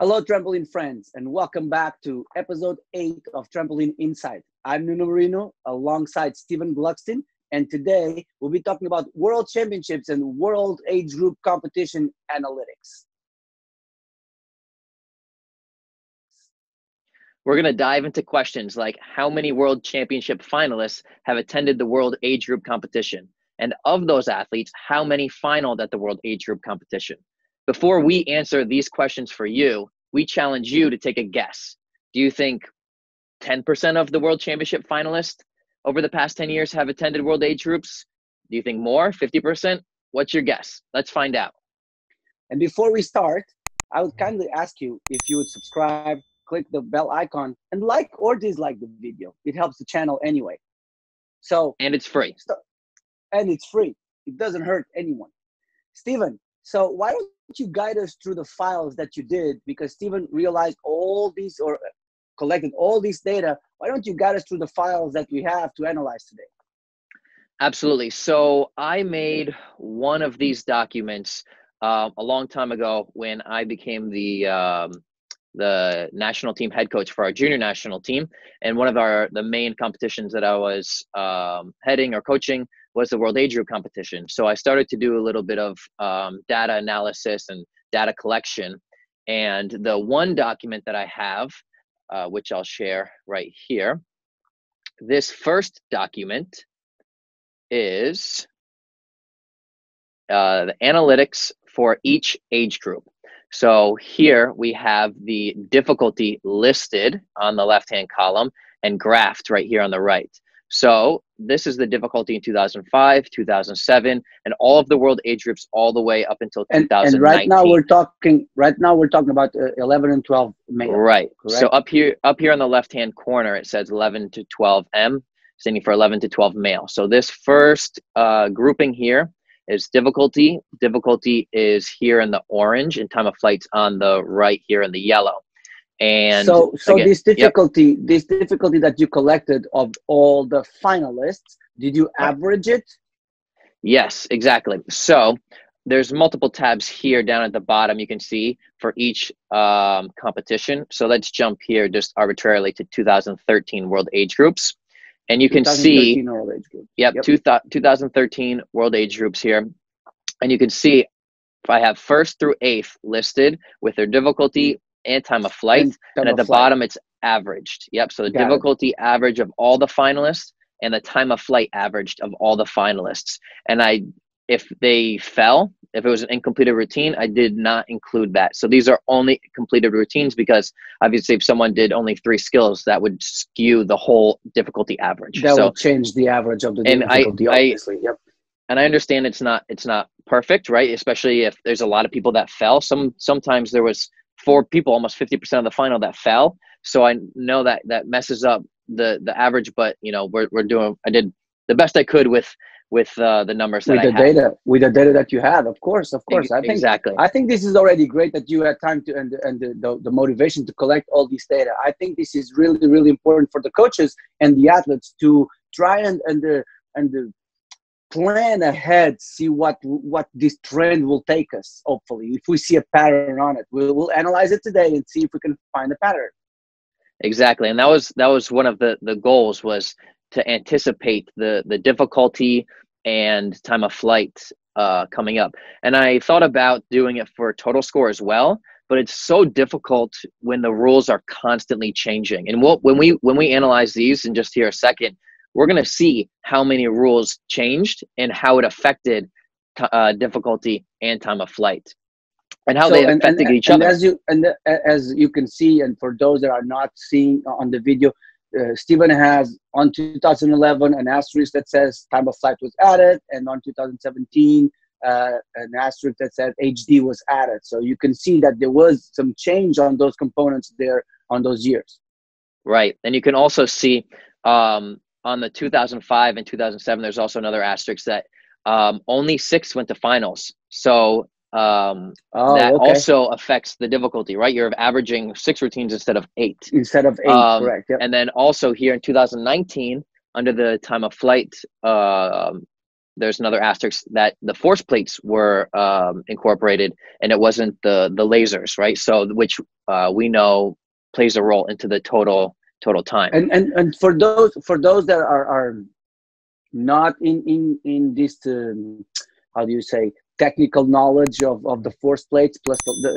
Hello, trampoline friends, and welcome back to episode eight of Trampoline Insight. I'm Nuno Merino alongside Steven Gluckstein, and today we'll be talking about World Championships and World Age Group Competition Analytics. We're going to dive into questions like how many World Championship finalists have attended the World Age Group competition? And of those athletes, how many finaled at the World Age Group competition? Before we answer these questions for you, we challenge you to take a guess. Do you think 10% of the World Championship finalists over the past 10 years have attended World Age Groups? Do you think more? 50%? What's your guess? Let's find out. And before we start, I would kindly ask you if you would subscribe, click the bell icon, and like or dislike the video. It helps the channel anyway. So and it's free. And it's free. It doesn't hurt anyone. Steven, so why don't you guide us through the files that you did? Because Steven realized all these or collected all these data. Why don't you guide us through the files that we have to analyze today? Absolutely. So I made one of these documents uh, a long time ago when I became the um, the national team head coach for our junior national team, and one of our the main competitions that I was um, heading or coaching was the World Age Group competition. So I started to do a little bit of um, data analysis and data collection. And the one document that I have, uh, which I'll share right here, this first document is uh, the analytics for each age group. So here we have the difficulty listed on the left hand column and graphed right here on the right. So this is the difficulty in 2005, 2007, and all of the world age groups all the way up until 2019. And, and right now we're talking. Right now we're talking about uh, 11 and 12 male. Right. Correct? So up here, up here on the left hand corner, it says 11 to 12 M, standing for 11 to 12 male. So this first uh, grouping here is difficulty. Difficulty is here in the orange, and time of flight's on the right here in the yellow. And so, so again, this difficulty, yep. this difficulty that you collected of all the finalists, did you average it? Yes, exactly. So there's multiple tabs here down at the bottom you can see for each um, competition. So let's jump here just arbitrarily to 2013 World Age Groups. And you can see, World Age Group. yep, yep. Two, 2013 World Age Groups here. And you can see if I have first through eighth listed with their difficulty, and time of flight. And, and at the flight. bottom, it's averaged. Yep. So the Got difficulty it. average of all the finalists and the time of flight averaged of all the finalists. And I, if they fell, if it was an incompleted routine, I did not include that. So these are only completed routines because obviously, if someone did only three skills, that would skew the whole difficulty average. That so, would change the average of the difficulty. I, obviously, I, yep. And I understand it's not it's not perfect, right? Especially if there's a lot of people that fell. Some sometimes there was four people, almost 50% of the final that fell. So I know that that messes up the the average, but you know we're we're doing. I did the best I could with with uh, the numbers with the data with the data that you have. Of course, of course. I think exactly. I think this is already great that you had time to and and the, the, the motivation to collect all these data. I think this is really really important for the coaches and the athletes to try and and the and the plan ahead, see what what this trend will take us. Hopefully, if we see a pattern on it, we'll, we'll analyze it today and see if we can find a pattern. Exactly, and that was that was one of the the goals was to anticipate the the difficulty and time of flight uh, coming up. And I thought about doing it for total score as well, but it's so difficult when the rules are constantly changing. And what when we when we analyze these in just here a second, we're going to see how many rules changed and how it affected uh, difficulty and time of flight and how so, they affected and, and, each and other. As you and as you can see, and for those that are not seeing on the video, uh, Stephen has on 2011 an asterisk that says time of flight was added, and on 2017 uh, an asterisk that said HD was added. So you can see that there was some change on those components there on those years. Right, and you can also see um, on the 2005 and 2007, there's also another asterisk that um, only six went to finals. So um, oh, that okay. also affects the difficulty, right? You're averaging six routines instead of eight. Instead of eight, um, correct. Yep. And then also here in 2019, under the time of flight uh, there's another asterisk that the force plates were um, incorporated and it wasn't the the lasers right so which uh, we know plays a role into the total total time. And and, and for those for those that are are not in in in this um, how do you say technical knowledge of, of the force plates plus the, the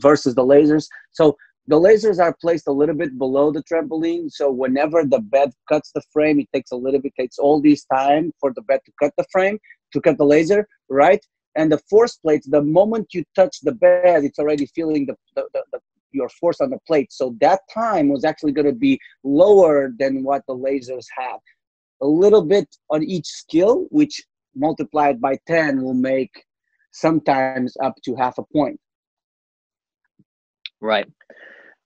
versus the lasers. So the lasers are placed a little bit below the trampoline. So whenever the bed cuts the frame it takes a little bit takes all this time for the bed to cut the frame to cut the laser right? And the force plates the moment you touch the bed it's already feeling the, the, the, the your force on the plate so that time was actually going to be lower than what the lasers have a little bit on each skill which multiplied by 10 will make sometimes up to half a point right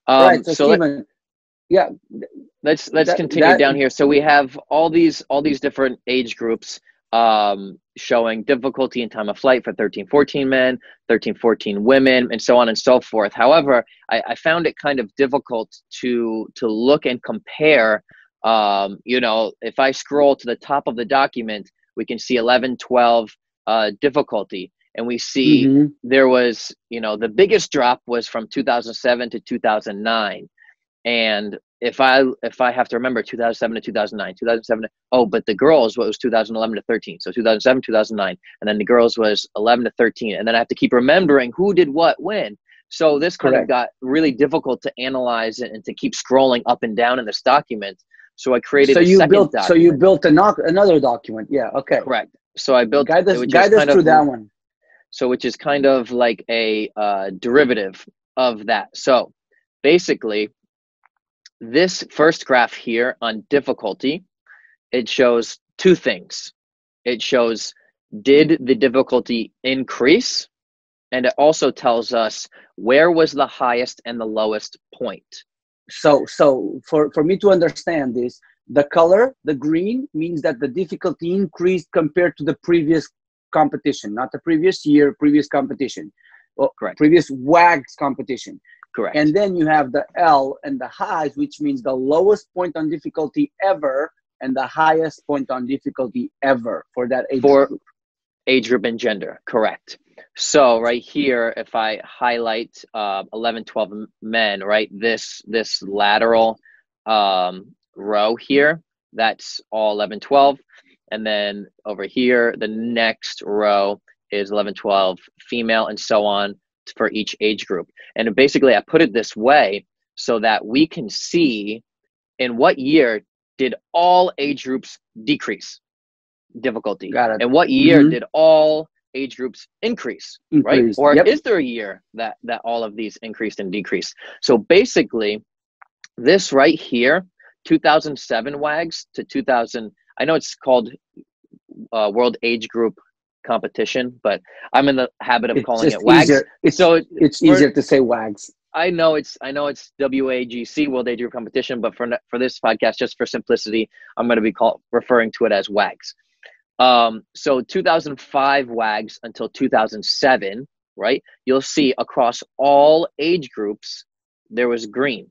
um, right. So, so Steven, let, yeah. Let's let's that, continue that, down here. So we have all these all these different age groups um, showing difficulty in time of flight for 13, 14 men, 13, 14 women, and so on and so forth. However, I, I found it kind of difficult to to look and compare. Um, you know, if I scroll to the top of the document, we can see 11, 12 uh, difficulty and we see mm-hmm. there was you know the biggest drop was from 2007 to 2009 and if i if i have to remember 2007 to 2009 2007 oh but the girls what was 2011 to 13 so 2007 2009 and then the girls was 11 to 13 and then i have to keep remembering who did what when so this kind Correct. of got really difficult to analyze and to keep scrolling up and down in this document so i created so you built document. so you built a no- another document yeah okay correct so i built guide us, guide us through of, that one so which is kind of like a uh, derivative of that. So basically, this first graph here on difficulty, it shows two things. It shows did the difficulty increase? And it also tells us where was the highest and the lowest point. So, so for, for me to understand this, the color, the green, means that the difficulty increased compared to the previous competition, not the previous year, previous competition. Well, Correct. Previous WAGS competition. Correct. And then you have the L and the highs, which means the lowest point on difficulty ever and the highest point on difficulty ever for that age for group. age group and gender. Correct. So right here, if I highlight uh, 11, 12 men, right, this this lateral um, row here, that's all 11, 12. And then over here, the next row is 11, 12 female and so on for each age group. And basically, I put it this way so that we can see in what year did all age groups decrease difficulty? Got it. And what year mm-hmm. did all age groups increase, increase. right? Or yep. is there a year that that all of these increased and decreased? So basically, this right here, 2007 WAGs to 2000 I know it's called uh, World Age Group Competition, but I'm in the habit of it's calling it WAGS. Easier. It's, so it's easier to say WAGS. I know it's I know it's WAGC World Age Group Competition, but for for this podcast, just for simplicity, I'm going to be call, referring to it as WAGS. Um, so 2005 WAGs until 2007, right? You'll see across all age groups there was green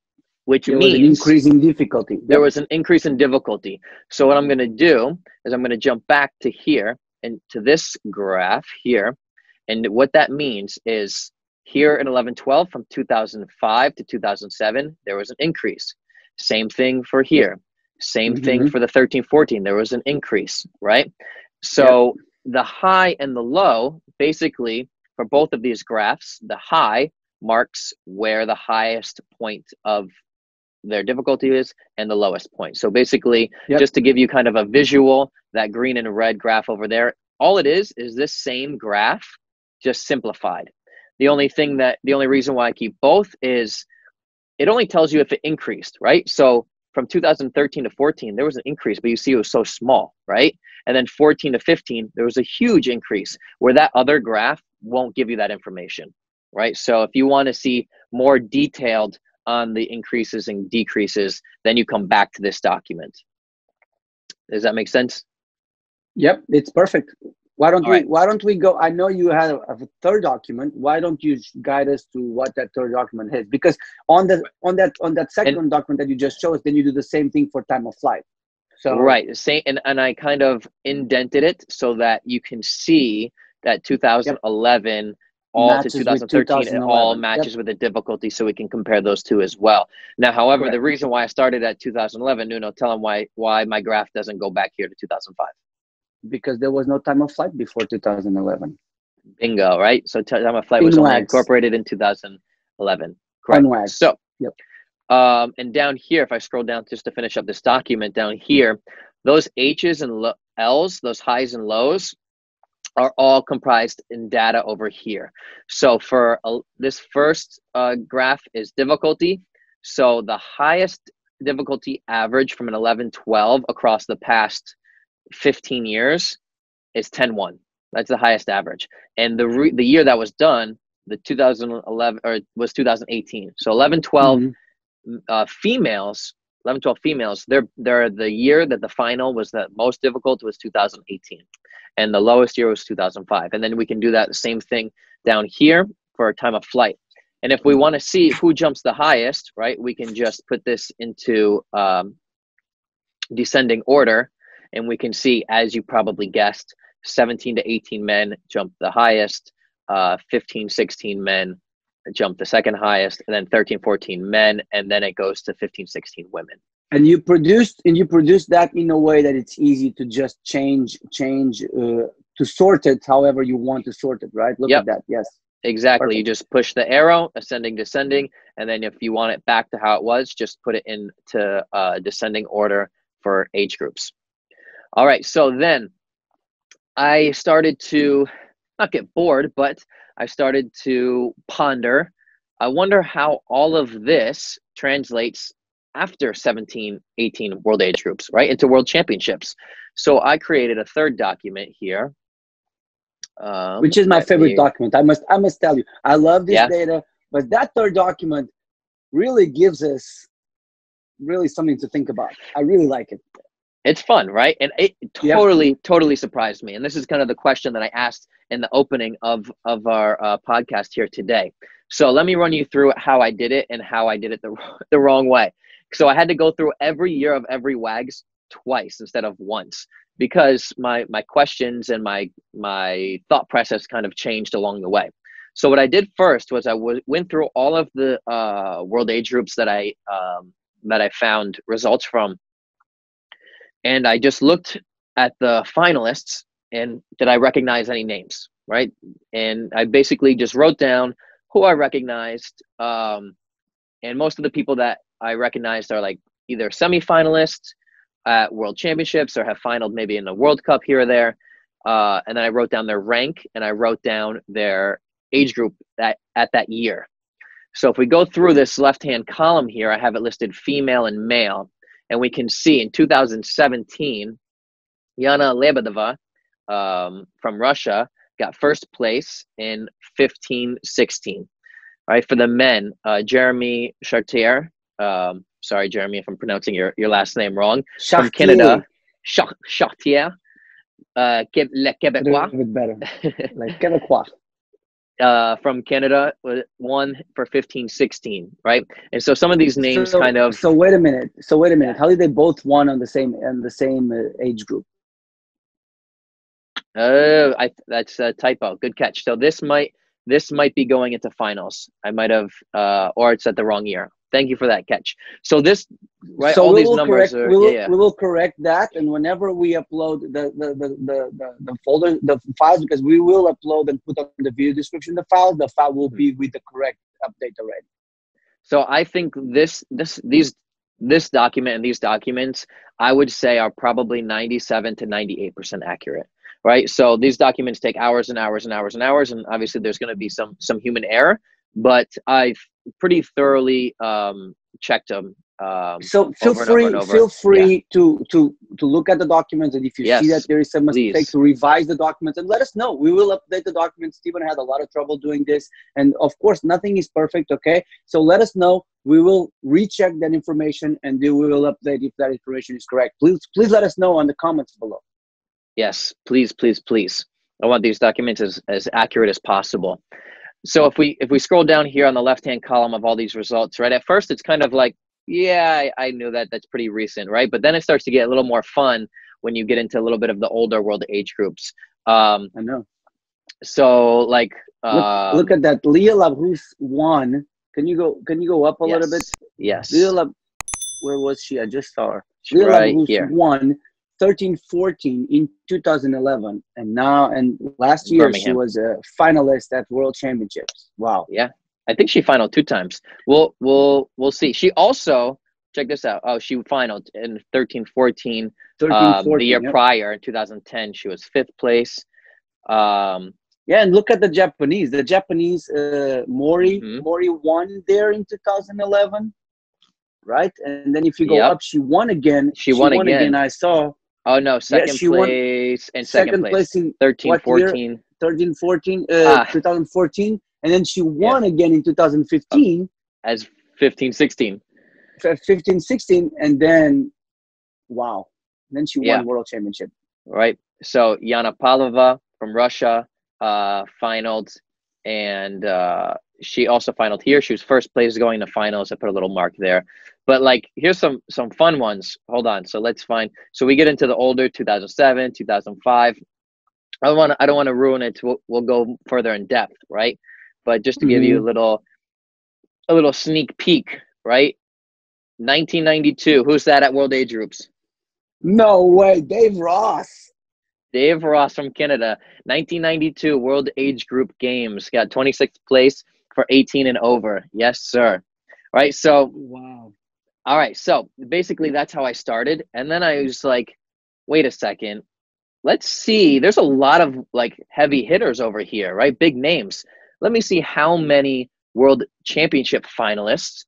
which there means an increase in difficulty. There was an increase in difficulty. So what I'm going to do is I'm going to jump back to here and to this graph here. And what that means is here in 1112 from 2005 to 2007, there was an increase. Same thing for here. Same mm-hmm. thing for the 1314. There was an increase, right? So yep. the high and the low, basically, for both of these graphs, the high marks where the highest point of their difficulty is and the lowest point. So basically, yep. just to give you kind of a visual, that green and red graph over there, all it is is this same graph, just simplified. The only thing that, the only reason why I keep both is it only tells you if it increased, right? So from 2013 to 14, there was an increase, but you see it was so small, right? And then 14 to 15, there was a huge increase where that other graph won't give you that information, right? So if you want to see more detailed on the increases and decreases, then you come back to this document. Does that make sense? Yep, it's perfect. Why don't All we right. why don't we go I know you have a, third document. Why don't you guide us to what that third document is? Because on the on that on that second and, document that you just showed us, then you do the same thing for time of flight. So right, same, and and I kind of indented it so that you can see that 2011 yep. all matches to 2013 it all matches yep. with the difficulty, so we can compare those two as well. Now, however, Correct. the reason why I started at 2011, Nuno, tell them why why my graph doesn't go back here to 2005. Because there was no time of flight before 2011. Bingo, right? So time of flight was only incorporated in 2011. Correct. So, yep. Um, and down here, if I scroll down just to finish up this document down here, those H's and L's, those highs and lows, are all comprised in data over here. So for uh, this first uh, graph is difficulty. So the highest difficulty average from an 11-12 across the past 15 years is 10-1. That's the highest average. And the re- the year that was done, the 2011 or was 2018. So 11 12 mm-hmm uh, females 11 12 females they're they're the year that the final was the most difficult was 2018 and the lowest year was 2005 and then we can do that same thing down here for a time of flight and if we want to see who jumps the highest right we can just put this into um, descending order and we can see as you probably guessed 17 to 18 men jump the highest uh, 15 16 men jump the second highest and then 13 14 men and then it goes to 15 16 women. And you produced and you produced that in a way that it's easy to just change change uh, to sort it however you want to sort it right? Look yep. at that yes. Exactly. Perfect. you just push the arrow ascending descending and then if you want it back to how it was just put it into uh, descending order for age groups all right so then i started to not get bored but I started to ponder I wonder how all of this translates after 17, 18 world age groups, right, into world championships. So I created a third document here. Um, Which is my favorite document. I must I must tell you. I love this yeah. data, but that third document really gives us really something to think about. I really like it. It's fun, right? And it totally, yeah. totally surprised me. And this is kind of the question that I asked in the opening of of our uh, podcast here today. So let me run you through how I did it and how I did it the the wrong way. So I had to go through every year of every WAGS twice instead of once because my my questions and my my thought process kind of changed along the way. So what I did first was I w- went through all of the uh, world age groups that I um, that I found results from, and I just looked at the finalists and did I recognize any names, right? And I basically just wrote down who I recognized. Um, and most of the people that I recognized are like either semifinalists at World Championships or have finaled maybe in the World Cup here or there. Uh, and then I wrote down their rank and I wrote down their age group that at that year. So if we go through this left-hand column here, I have it listed female and male, and we can see in 2017, Yana Lebedeva um, from Russia got first place in 15 16. All right, for the men, uh, Jeremy Chartier, um, sorry, Jeremy, if I'm pronouncing your, your last name wrong, Chartier. from Canada, Chartier, uh, Le Québécois. A bit better. like Québécois. Uh, from Canada, one for 15, 16, right? And so some of these names so, kind of. So wait a minute. So wait a minute. How did they both won on the same and the same uh, age group? Oh, I that's a typo. Good catch. So this might this might be going into finals. I might have, uh, or it's at the wrong year. Thank you for that catch. So this, right? So all these numbers correct, are. We will, yeah, yeah. we will correct that, and whenever we upload the the, the the, the, the folder, the files, because we will upload and put on the video description the file, the file will be mm-hmm. with the correct update already. So I think this this these this document and these documents, I would say, are probably ninety seven to ninety eight percent accurate right? So these documents take hours and hours and hours and hours, and obviously there's going to be some some human error, but I've pretty thoroughly um, checked them. Um, so feel free, feel free yeah. to to to look at the documents, and if you yes, see that there is some mistake, please. to revise the documents and let us know. We will update the documents. Steven had a lot of trouble doing this, and of course, nothing is perfect. Okay, so let us know. We will recheck that information, and we will update if that information is correct. Please, please let us know on the comments below. Yes, please, please, please. I want these documents as, as accurate as possible. So if we if we scroll down here on the left hand column of all these results, right? At first it's kind of like yeah, I, I knew that. That's pretty recent, right? But then it starts to get a little more fun when you get into a little bit of the older world age groups. Um, I know. so like, Look, um, look at that. Leah Labrousse won. Can you go? Can you go up a little bit? Yes. Leah Lab, where was she? I just saw her. She's Leah right here. won 13-14 in 2011, and now and last year she was a finalist at World Championships. Wow. Yeah. I think she finaled two times. We'll we'll we'll see. She also check this out. Oh, she finaled in 13 14 13, um, 14, the year yeah. prior in 2010 she was fifth place um Yeah, and look at the Japanese. The Japanese uh, Mori Mhm. Mori won there in 2011, right? And then if you go Yep. up, she won again. She won again. I saw oh no second place and second, second place, in 13 what year? 14 13, 14, uh, Ah. 2014, and then she won again in 2015, as 15 16 15, 16, and then wow, then she Yeah. won World Championship. right so yana pavlova from russia uh finaled and uh she also finaled here. She was first place going to finals. I put a little mark there. But like here's some some fun ones. Hold on. So let's find so we get into the older 2007 2005 i don't want i don't want to ruin it. We'll, we'll go further in depth right? But just to give you a mm-hmm. little a little sneak peek right? 1992 who's that at world age groups? No way, Dave Ross. Dave Ross from Canada, 1992 World Age Group Games, got 26th place for 18 and over. Yes, sir. Right. So, Wow. all right. So basically, that's how I started. And then I was like, wait a second. Let's see. There's a lot of like heavy hitters over here, right? Big names. Let me see how many World Championship finalists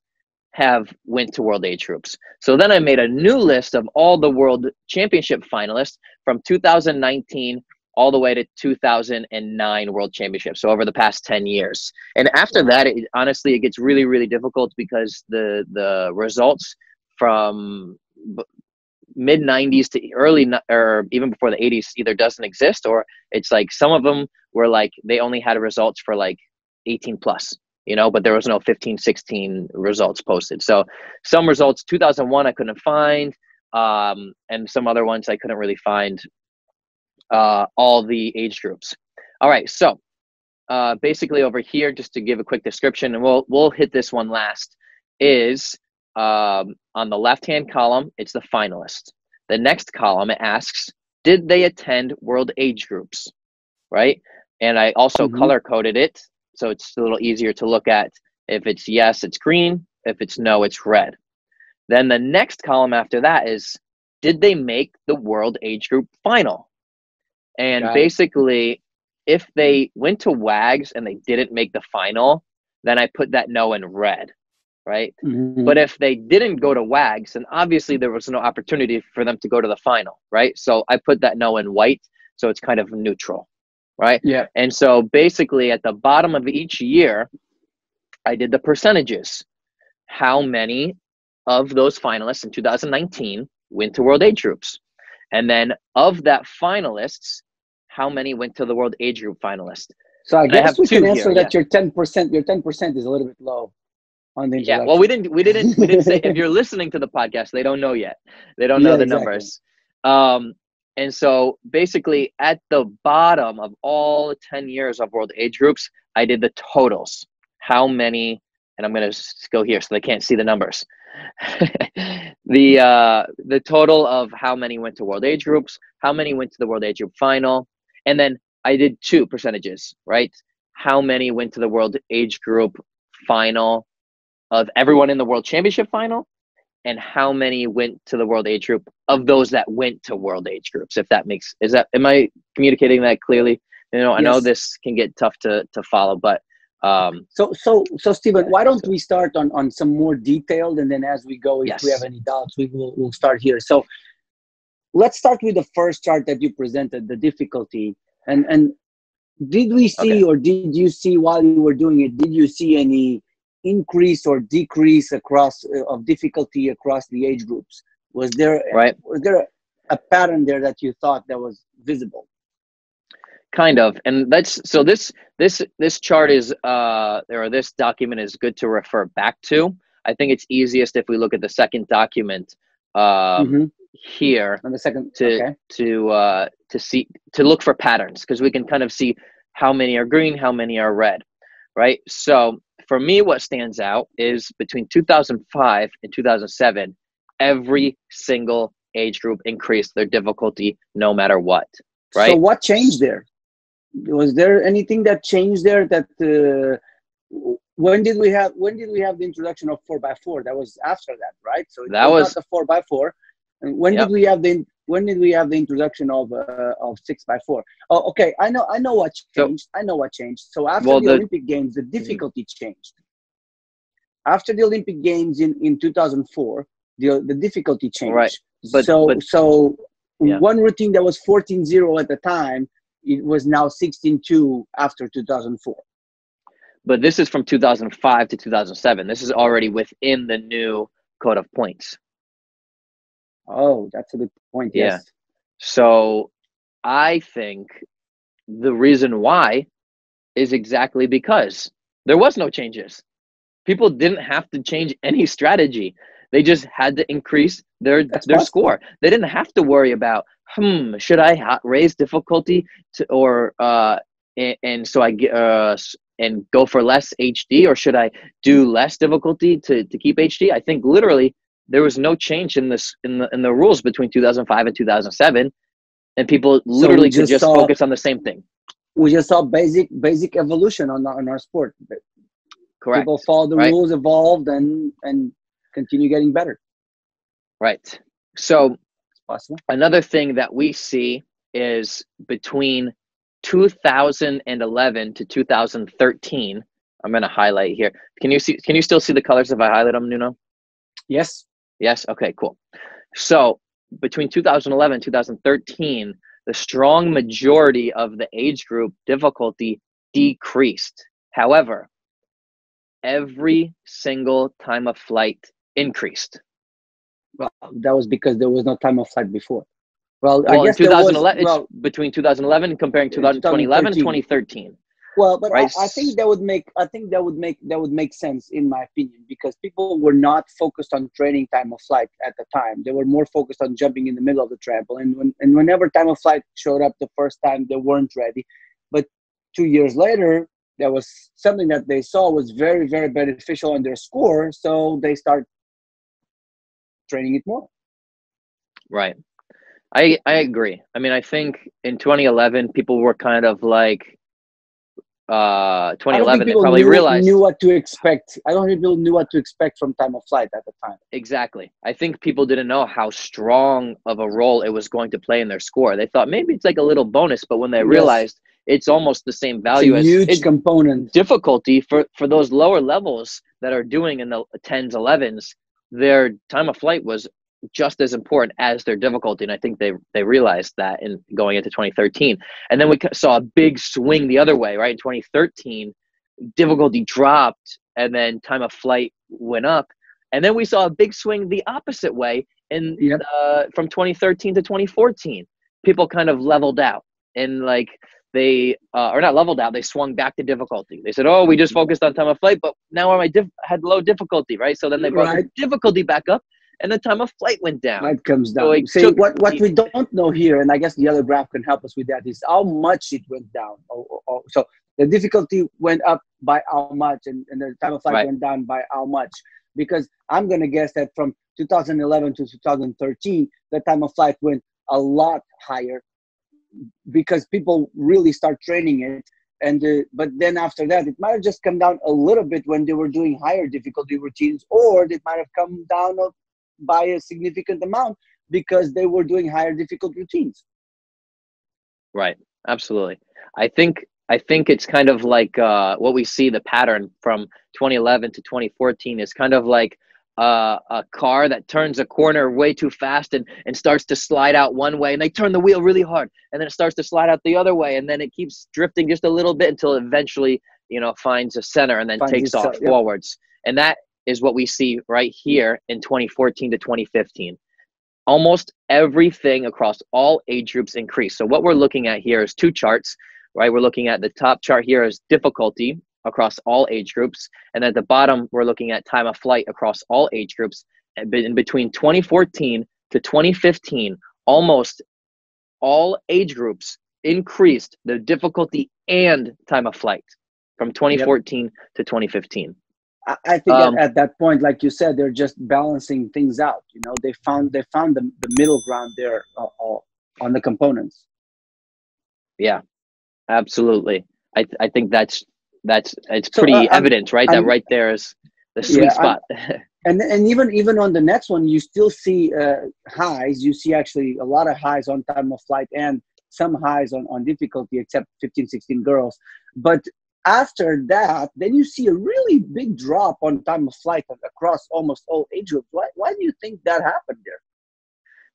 have went to World Age Groups. So then I made a new list of all the World Championship finalists from 2019 all the way to 2009 World Championship. So over the past 10 years. And after that, it, honestly, it gets really, really difficult because the the results from mid 90s to early or even before the 80s either doesn't exist or it's like some of them were like they only had results for like 18 plus you know but there was no 15 16 results posted so some results 2001 i couldn't find um, and some other ones i couldn't really find uh, all the age groups. All right so uh, basically over here just to give a quick description and we'll we'll hit this one last is um, on the left hand column it's the finalists. The next column it asks did they attend world age groups right? And i also Mhm. color coded it so it's a little easier to look at if it's yes it's green if it's no it's red. Then the next column after that is did they make the world age group final and Got it. basically if they went to wags and they didn't make the final then i put that no in red right Mhm. but if they didn't go to WAGs, then obviously there was no opportunity for them to go to the final, right? So I put that no in white, so it's kind of neutral, right? yeah, And so basically at the bottom of each year, I did the percentages. How many of those finalists in 2019 went to World Age Groups? And then of that finalists, how many went to the World Age Group finalist? so I I guess have we can answer here, that your ten percent, your ten percent is a little bit low on the Yeah, well, we didn't, we didn't, we didn't say. if you're listening to the podcast, they don't know yet. They don't know Yeah, the exactly. numbers. Um, and so basically, at the bottom of all ten years of World Age Groups, I did the totals. How many? And I'm gonna s- go here so they can't see the numbers. the uh, the total of how many went to World Age Groups, how many went to the World Age Group final, and then I did two percentages. Right? How many went to the World Age Group final of everyone in the World Championship final, and how many went to the World Age Group of those that went to World Age Groups. If that makes is that am I communicating that clearly? You know, I know this can get tough to to follow, but um, So, so, so, Steven, why don't we start on on some more detailed, and then as we go, if Yes. we have any doubts, we will we'll start here. So, let's start with the first chart that you presented, the difficulty, and and did we see Okay. or did you see while you were doing it? Did you see any increase or decrease across uh, of difficulty across the age groups? Was there right, was there a pattern there that you thought that was visible? Kind of, and that's so this this this chart is uh or this document is good to refer back to. I think it's easiest if we look at the second document um, mm-hmm. here on the second to okay. to uh, to see to look for patterns because we can kind of see how many are green, how many are red, right? So for me, what stands out is between 2005 and 2007, every single age group increased their difficulty no matter what, right? So what changed there? Was there anything that changed there that uh, when did we have when did we have the introduction of 4x4 that was after that right? So that was, was the 4x4 and when yep. did we have the when did we have the introduction of uh, of 6x4 oh okay i know i know what changed. So, i know what changed. So after well, the, the, olympic games the difficulty mm-hmm. changed. After the olympic games in in 2004 the the difficulty changed. right but so but, so yeah. one routine that was 14-0 at the time it was now 16-2 after 2004 but this is from 2005 to 2007. This is already within the new code of points. Oh, that's a good point. Yeah. Yes. So I think the reason why is exactly because there was no changes. People didn't have to change any strategy. They just had to increase their That's their possible. score. They didn't have to worry about hmm should I ha- raise difficulty to or uh and, and so I get uh and go for less HD or should I do less difficulty to, to keep HD? I think literally there was no change in this in the in the rules between 2005 and 2007 and people literally so could just, just focus on the same thing. We just saw basic basic evolution on our, on our sport. Correct. People follow the right. rules, evolved, and and continue getting better. Right. So another thing that we see is between 2011 to 2013 i'm going to highlight here. Can you see can you still see the colors if i highlight them nuno? Yes. Yes? Okay cool. So between 2011 and 2013 the strong majority of the age group difficulty decreased. However every single time of flight increased well that was because there was no time of flight before well, well I guess 2011, was, well, between 2011 comparing 2011 2013. Well, but right? I, I, think that would make I think that would make that would make sense in my opinion because people were not focused on training time of flight at the time. They were more focused on jumping in the middle of the trampoline. And when, and whenever time of flight showed up the first time, they weren't ready. But two years later, that was something that they saw was very very beneficial on their score, so they start training it more. Right. I I agree. I mean, I think in 2011 people were kind of like uh 2011 they probably knew, realized knew what to expect. I don't think people knew what to expect from time of flight at the time. Exactly. I think people didn't know how strong of a role it was going to play in their score. They thought maybe it's like a little bonus, but when they yes. realized it's almost the same value as huge component difficulty for for those lower levels that are doing in the 10s 11s their time of flight was just as important as their difficulty. And I think they they realized that in going into 2013. And then we saw a big swing the other way, right? In 2013, difficulty dropped, and then time of flight went up. And then we saw a big swing the opposite way in yep. uh, from 2013 to 2014. People kind of leveled out and like they uh, or not leveled out. They swung back to difficulty. They said, "Oh, we just focused on time of flight, but now I diff- had low difficulty, right?" So then they brought right. the difficulty back up, and the time of flight went down. It comes down. So See, what, what we don't know here, and I guess the other graph can help us with that, is how much it went down. Oh, oh, oh. So the difficulty went up by how much, and, and the time of flight right. went down by how much. Because I'm going to guess that from 2011 to 2013, the time of flight went a lot higher because people really start training it and uh, but then after that it might have just come down a little bit when they were doing higher difficulty routines or it might have come down by a significant amount because they were doing higher difficult routines. Right. Absolutely. I think I think it's kind of like uh, what we see the pattern from 2011 to 2014 is kind of like uh, a car that turns a corner way too fast and, and starts to slide out one way and they turn the wheel really hard and then it starts to slide out the other way and then it keeps drifting just a little bit until eventually you know finds a center and then finds takes off forwards and that is what we see right here in 2014 to 2015. Almost everything across all age groups increased. So what we're looking at here is two charts, right? We're looking at the top chart here is difficulty, across all age groups. And at the bottom, we're looking at time of flight across all age groups. And in between 2014 to 2015, almost all age groups increased the difficulty and time of flight from 2014 yep. to 2015. I think um, at, at, that point, like you said, they're just balancing things out. You know, they found they found the, the middle ground there uh, uh, on the components. Yeah, absolutely. I I think that's that's it's pretty so, uh, evident, right? I'm, that right there is the sweet yeah, spot. and and even even on the next one, you still see uh, highs. You see actually a lot of highs on time of flight and some highs on, on difficulty, except 15, 16 girls. But after that, then you see a really big drop on time of flight across almost all age groups. Why, why do you think that happened there?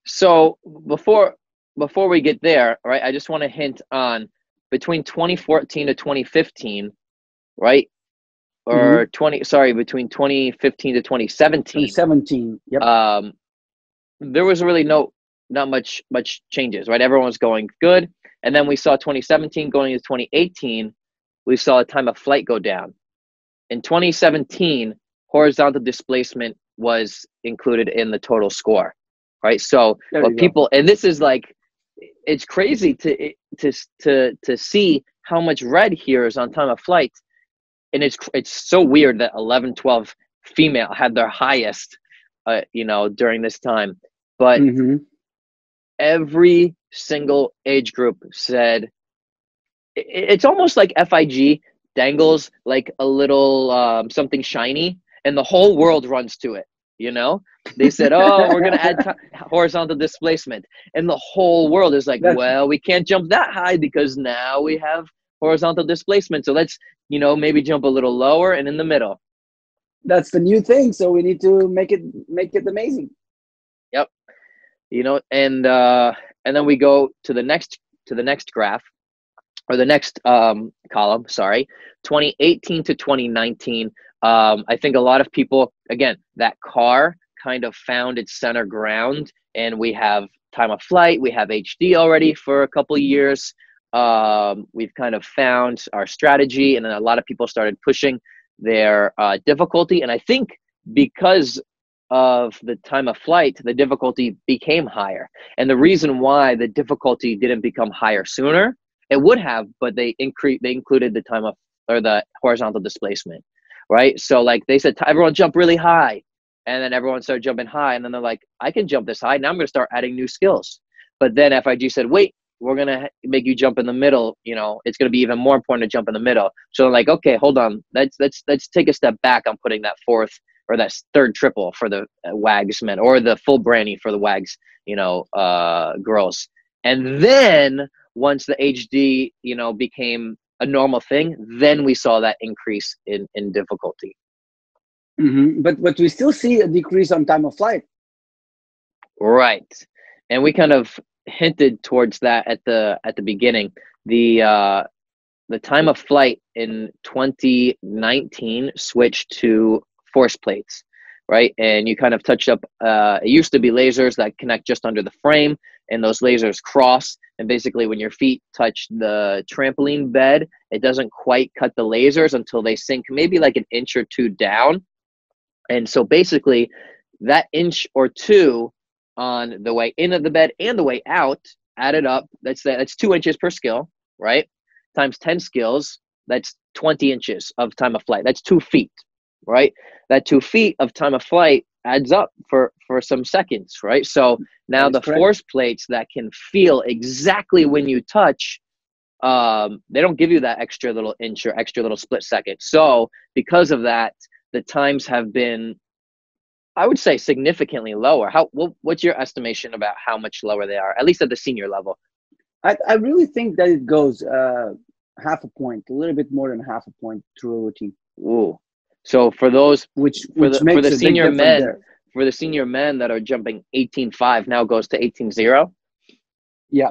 So before before we get there, right, I just want to hint on between 2014 to 2015, right? Or mm-hmm. 20 sorry, between 2015 to 2017. 2017. Yep. Um there was really no not much much changes, right? Everyone was going good. And then we saw 2017 going into 2018 we saw a time of flight go down. In 2017, horizontal displacement was included in the total score, right? So what people go. and this is like it's crazy to to to to see how much red here is on time of flight, and it's it's so weird that 11, 12 female had their highest, uh, you know, during this time, but mm-hmm. every single age group said it's almost like FIG dangles like a little um, something shiny, and the whole world runs to it. You know, they said, "Oh, we're gonna add t- horizontal displacement," and the whole world is like, That's- "Well, we can't jump that high because now we have horizontal displacement. So let's, you know, maybe jump a little lower and in the middle." That's the new thing. So we need to make it make it amazing. Yep. You know, and uh, and then we go to the next to the next graph, or the next um, column, sorry, 2018 to 2019. Um, I think a lot of people, again, that car kind of found its center ground, and we have time of flight, we have HD already for a couple years. Um, we've kind of found our strategy, and then a lot of people started pushing their uh, difficulty. And I think because of the time of flight, the difficulty became higher. And the reason why the difficulty didn't become higher sooner it would have, but they increase they included the time of or the horizontal displacement, right? So like they said, everyone jump really high, and then everyone started jumping high, and then they're like, I can jump this high. Now I'm going to start adding new skills. But then FIG said, wait, we're going to make you jump in the middle. You know, it's going to be even more important to jump in the middle. So like, okay, hold on, let's let's let's take a step back on putting that fourth or that third triple for the uh, WAGs men or the full branny for the WAGs, you know, uh, girls. And then once the HD, you know, became a normal thing, then we saw that increase in, in difficulty. Mm-hmm. But but we still see a decrease on time of flight. Right, and we kind of hinted towards that at the at the beginning. The uh, the time of flight in 2019 switched to force plates, right? And you kind of touched up. Uh, it used to be lasers that connect just under the frame, and those lasers cross and basically when your feet touch the trampoline bed it doesn't quite cut the lasers until they sink maybe like an inch or two down and so basically that inch or two on the way in of the bed and the way out added up that's that's two inches per skill right? Times 10 skills that's 20 inches of time of flight. That's two feet right? That two feet of time of flight adds up for for some seconds right? So now the correct. force plates that can feel exactly when you touch um, they don't give you that extra little inch or extra little split second. So because of that the times have been i would say significantly lower how what, what's your estimation about how much lower they are at least at the senior level i, I really think that it goes uh, half a point a little bit more than half a point through a routine Ooh. So for those which, for which the for the senior men there. for the senior men that are jumping 18.5 now goes to 18.0. Yeah.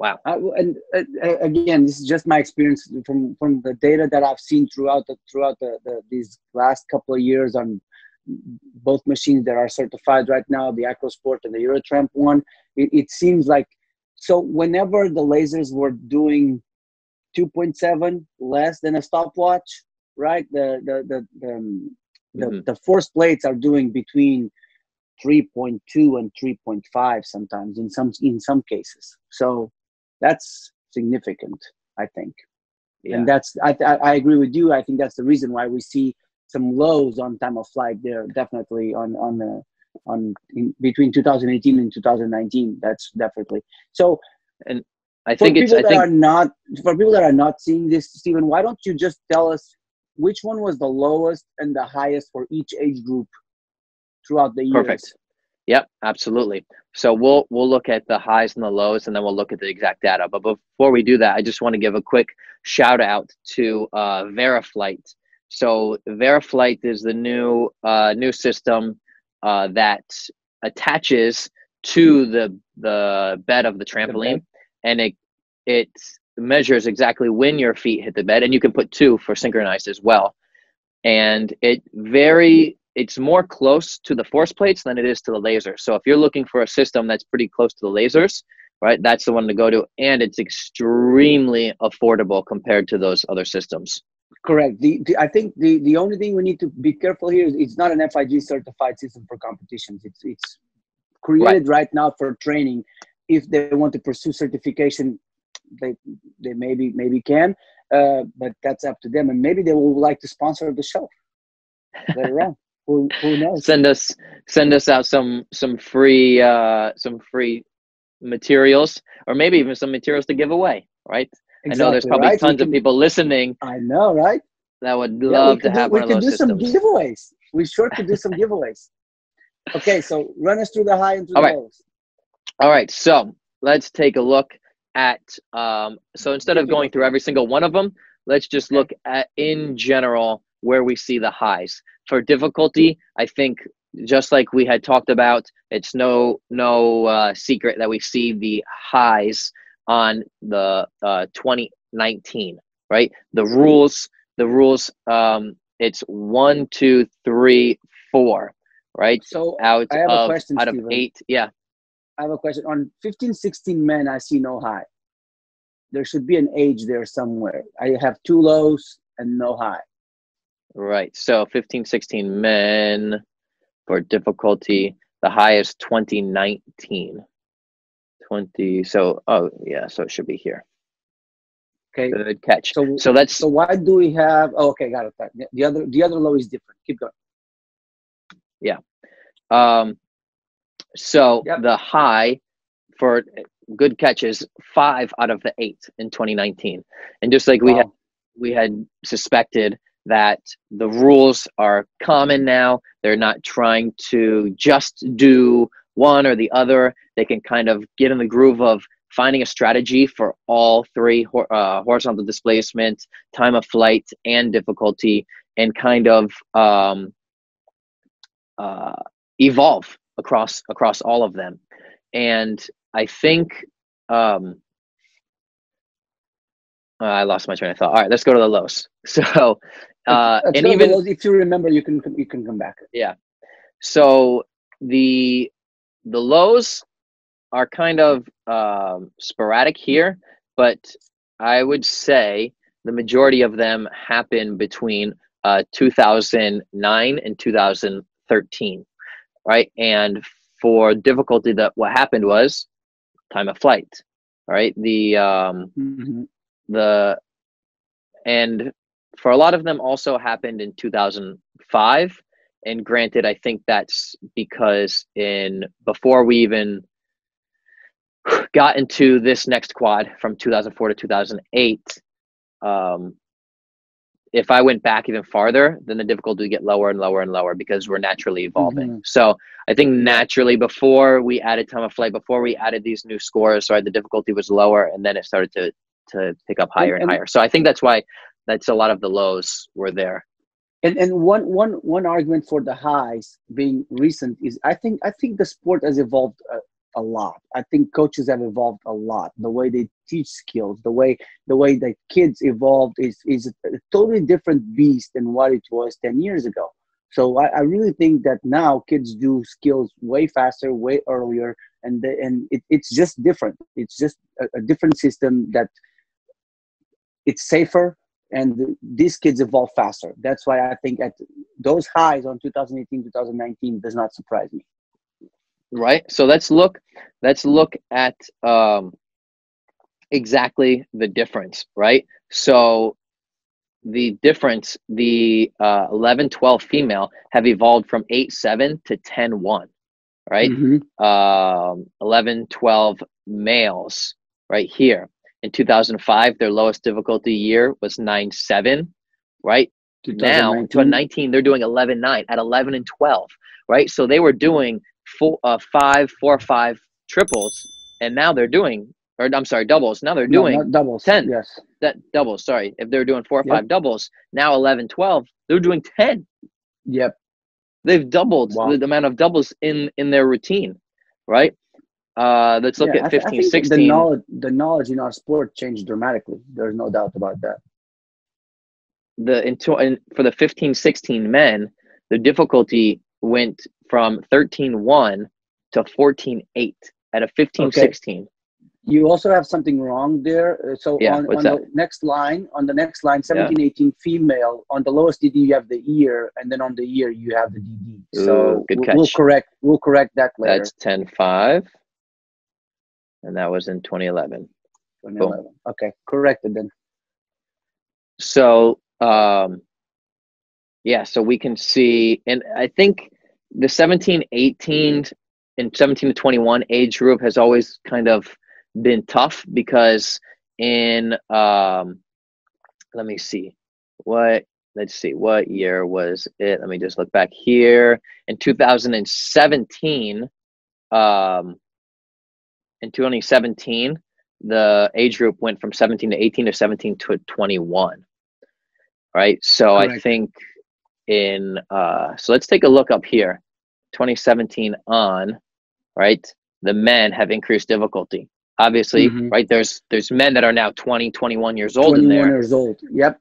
Wow. Uh, and uh, uh, again, this is just my experience from from the data that I've seen throughout the throughout the, the these last couple of years on both machines that are certified right now, the Acrosport and the Eurotramp one. It, it seems like so whenever the lasers were doing 2.7 less than a stopwatch, right? The the the the, um, the, mm-hmm. the force plates are doing between 3.2 and 3.5 sometimes in some in some cases. So that's significant, I think. Yeah. And that's I, I agree with you. I think that's the reason why we see some lows on time of flight there definitely on on the on in between 2018 and 2019 that's definitely so and i think for people it's that think, are not for people that are not seeing this steven why don't you just tell us which one was the lowest and the highest for each age group throughout the years? Perfect. Yep absolutely. So we'll we'll look at the highs and the lows and then we'll look at the exact data. But before we do that i just want to give a quick shout out to uh, Veriflite so Veriflite is the new uh, new system uh, that attaches to the the bed of the trampoline, and it it measures exactly when your feet hit the bed, and you can put two for synchronized as well. And it very it's more close to the force plates than it is to the lasers. So if you're looking for a system that's pretty close to the lasers, right, that's the one to go to, and it's extremely affordable compared to those other systems. Correct. The, the, I think the, the only thing we need to be careful here is it's not an FIG certified system for competitions. It's it's created right, right now for training. If they want to pursue certification, they they maybe maybe can, uh, but that's up to them. And maybe they will like to sponsor the show later on. Who, who knows? Send us send us out some some free uh, some free materials, or maybe even some materials to give away. Right? Exactly, I know there's probably right? tons can, of people listening. I know, right? That would love yeah, to have do, one of those We could do some giveaways. We sure could do some giveaways. Okay, so run us through the high and through All the right. lows. All right, so let's take a look at. Um, so instead of going through every single one of them, let's just look at in general where we see the highs for difficulty. I think just like we had talked about, it's no no uh, secret that we see the highs on the uh, 2019, right? The rules, the rules, um, it's one, two, three, four, right? So out I have of, a question, out of eight, yeah. I have a question on 15, 16 men. I see no high. There should be an age there somewhere. I have two lows and no high. Right. So 15, 16 men for difficulty. The high is 2019. 20. So, oh, yeah, so it should be here. Okay. Good catch. So, so let's. So why do we have? Oh, okay, got it. The other, the other low is different. Keep going. Yeah. Um. So yep. the high for good catches five out of the eight in 2019, and just like we had, we had suspected that the rules are common now. They're not trying to just do one or the other. They can kind of get in the groove of finding a strategy for all three uh, horizontal displacement, time of flight, and difficulty, and kind of um, uh, evolve across across all of them. And I think um, I lost my train of thought. All right, let's go to the lows. So, uh, and even if you remember, you can you can come back. Yeah. So the the lows are kind of um, sporadic here, but I would say the majority of them happen between uh, 2009 and 2013, right? And for difficulty, that what happened was time of flight, right? The um, mm-hmm. the and for a lot of them also happened in 2005 and granted i think that's because in before we even got into this next quad from 2004 to 2008 um, if i went back even farther then the difficulty would get lower and lower and lower because we're naturally evolving. Mm-hmm. so i think naturally before we added time of flight before we added these new scores right the difficulty was lower and then it started to to pick up higher and, and higher. So i think that's why that's a lot of the lows were there and and one one one argument for the highs being recent is I think I think the sport has evolved a, a, lot. I think coaches have evolved a lot. The way they teach skills, the way the way that kids evolved is is a totally different beast than what it was ten years ago. So I, I really think that now kids do skills way faster, way earlier, and the, and it, it's just different. It's just a, a different system that it's safer and these kids evolve faster. That's why I think at those highs on 2018, 2019 does not surprise me. Right. So let's look. Let's look at um, exactly the difference. Right. So the difference, the uh, 11, 12 female have evolved from 8, 7 to 10, 1. Right. Mm-hmm. Um, 11, 12 males right here in 2005, their lowest difficulty year was 9 7, right? Now, 2019, they're doing 11 9 at 11 and 12, right? So they were doing four, uh, five, four, five triples, and now they're doing, or I'm sorry, doubles. Now they're doing no, doubles. 10. Yes. That doubles, sorry. If they're doing four or yep. five doubles, now 11, 12, they're doing 10. Yep. They've doubled wow. the amount of doubles in in their routine, right? Uh, let's look yeah, at 15, 16. The knowledge, the knowledge in our sport changed dramatically. There's no doubt about that. The and for the 15, 16 men, the difficulty went from 13-1 to 14-8 at a 15, okay. 16. You also have something wrong there. Uh, so yeah, on, on the next line, on the next line, 17, yeah. 18 female, on the lowest DD you have the ear, and then on the ear you have the DD. So Ooh, good catch. we'll correct we'll correct that later. That's 10-5 and that was in 2011. 2011. Boom. Okay, corrected then. So, um, yeah, so we can see, and I think the 17, 18, and 17 to 21 age group has always kind of been tough because in, um, let me see, what, let's see, what year was it? Let me just look back here. In 2017, um, in 2017, the age group went from 17 to 18 to 17 to 21. Right. So Correct. I think in, uh, so let's take a look up here. 2017 on, right? The men have increased difficulty. Obviously, mm-hmm. right? There's there's men that are now 20, 21 years old 21 in there. years old. Yep.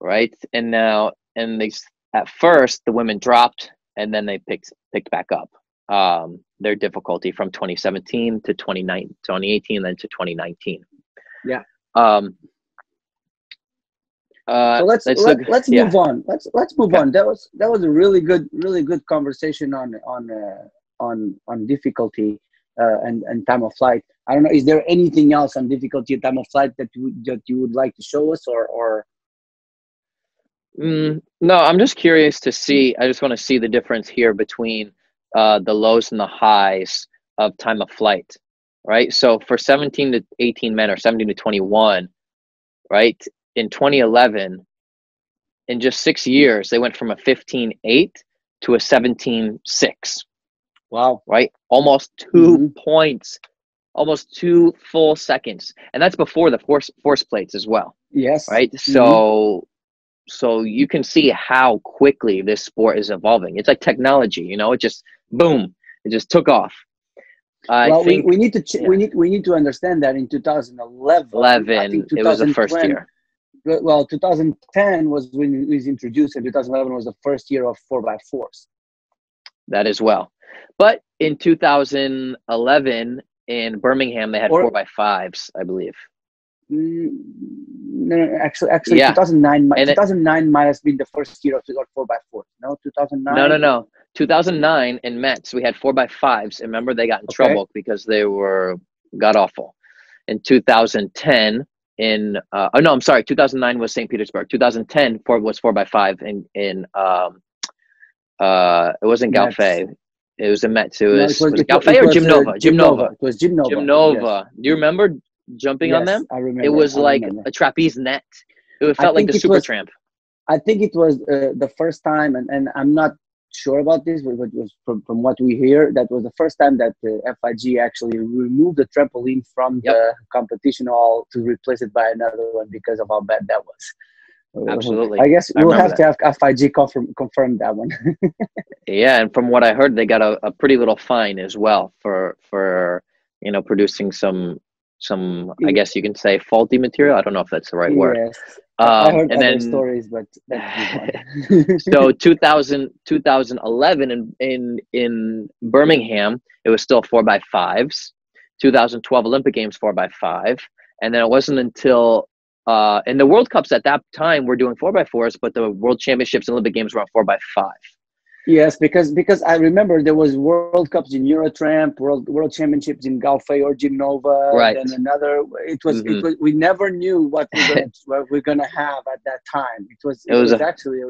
Right. And now, and they at first the women dropped and then they picked picked back up um, their difficulty from 2017 to 2018, then to 2019. Yeah. Um, uh, so let's let's, let, us let us move yeah. on. Let's let's move on. That was that was a really good really good conversation on on uh, on on difficulty uh, and and time of flight. I don't know. Is there anything else on difficulty and time of flight that you that you would like to show us or or? Mm, no, I'm just curious to see. I just want to see the difference here between uh, the lows and the highs of time of flight, right? So for 17 to 18 men or 17 to 21, right? In 2011, in just six years, they went from a 15-8 to a 17-6. Wow. Right? Almost 2 mm-hmm. points, almost two full seconds. And that's before the force force plates as well. Yes. Right? Mm-hmm. So so you can see how quickly this sport is evolving. It's like technology, you know, it just boom, it just took off. I well, think, we, we need to ch- yeah. we need we need to understand that in 2011, 11, it was the first year. Well, 2010 was when it was introduced, and 2011 was the first year of four by fours. That as well, but in 2011 in Birmingham, they had or, four by fives, I believe. Mm, no, actually, actually, yeah. 2009. 2009 it, might have been the first year of four by four. No, 2009. No, no, no. 2009 in Metz, we had four by fives. And remember, they got in okay. trouble because they were god awful. In 2010, in uh, oh no, I'm sorry, 2009 was St. Petersburg. 2010 four was four by five in in um uh it wasn't Galfay. It was in Metz. It was, no, it was, was it Galfay or Gymnova? Uh, Gymnova. It was Gymnova. Gymnova. Yes. Do you remember jumping yes, on them? I remember. It was I like remember. a trapeze net. It felt like the super was, tramp. I think it was uh, the first time, and, and I'm not sure about this, but it was from, from what we hear, that was the first time that the FIG actually removed the trampoline from yep. the competition hall to replace it by another one because of how bad that was. Absolutely. I guess we'll have that. to have FIG confirm, confirm that one. yeah, and from what I heard, they got a, a pretty little fine as well for for you know producing some some I guess you can say faulty material. I don't know if that's the right word. Um, I heard and other then, stories, but so 2000, 2011 in, in in Birmingham, it was still four by fives. 2012 Olympic Games four by five, and then it wasn't until uh, and the World Cups at that time were doing four by fours, but the World Championships and Olympic Games were on four by five. Yes, because because I remember there was World Cups in Eurotramp, World World Championships in Galfei or Gymnova, right? And another. It was mm-hmm. it was we never knew what we were what we're gonna have at that time. It was it, it was, was a, actually a,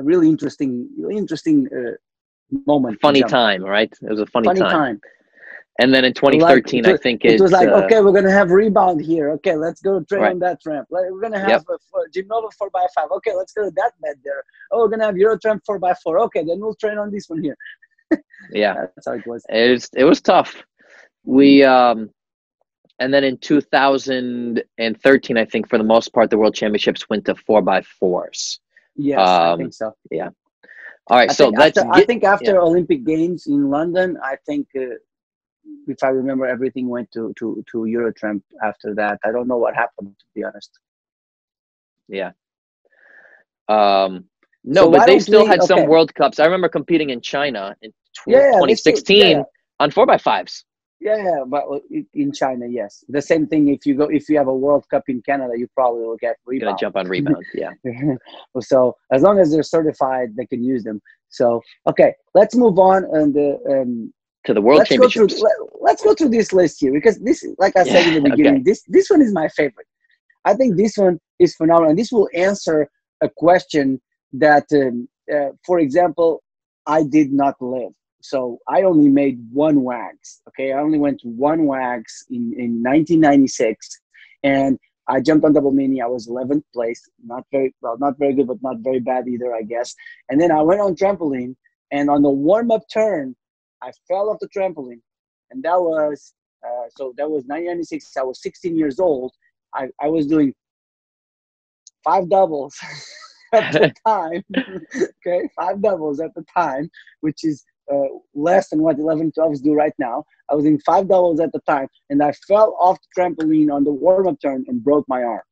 a, really interesting really interesting uh, moment. Funny time, right? It was a funny, funny time. time. And then in 2013, like, I think it, was like, uh, okay, we're gonna have rebound here. Okay, let's go train right. on that ramp. We're gonna have yep. a, a Gymnova four by five. Okay, let's go to that bed there. Oh, we're gonna have Eurotramp four by four. Okay, then we'll train on this one here. yeah, that's how it was. It was it was tough. We um, and then in 2013, I think for the most part, the World Championships went to four by fours. Yes, um, I think so. Yeah. All right, I so let's. After, get, I think after yeah. Olympic Games in London, I think uh, if I remember, everything went to to to Eurotramp after that. I don't know what happened to be honest. Yeah. Um. No, so but they still we, had okay. some World Cups. I remember competing in China in tw- yeah, 2016 yeah, yeah. on four by fives. Yeah, yeah, but in China, yes. The same thing. If you go, if you have a World Cup in Canada, you probably will get rebound. Gonna jump on rebound, yeah. so as long as they're certified, they can use them. So okay, let's move on and uh, um, to the World let's Championships. Go through, let, us go through this list here because this, like I said in the beginning, okay. this this one is my favorite. I think this one is phenomenal, and this will answer a question that, um, uh, for example, I did not live. So I only made one WAGs. Okay, I only went to one WAGs in in 1996, and I jumped on double mini. I was 11th place, not very well, not very good, but not very bad either, I guess. And then I went on trampoline, and on the warm up turn, I fell off the trampoline, and that was uh, so that was 1996. I was 16 years old. I, I was doing five doubles at the time. okay, five doubles at the time, which is uh, less than what 11 12s do right now. I was in five doubles at the time, and I fell off the trampoline on the warm up turn and broke my arm.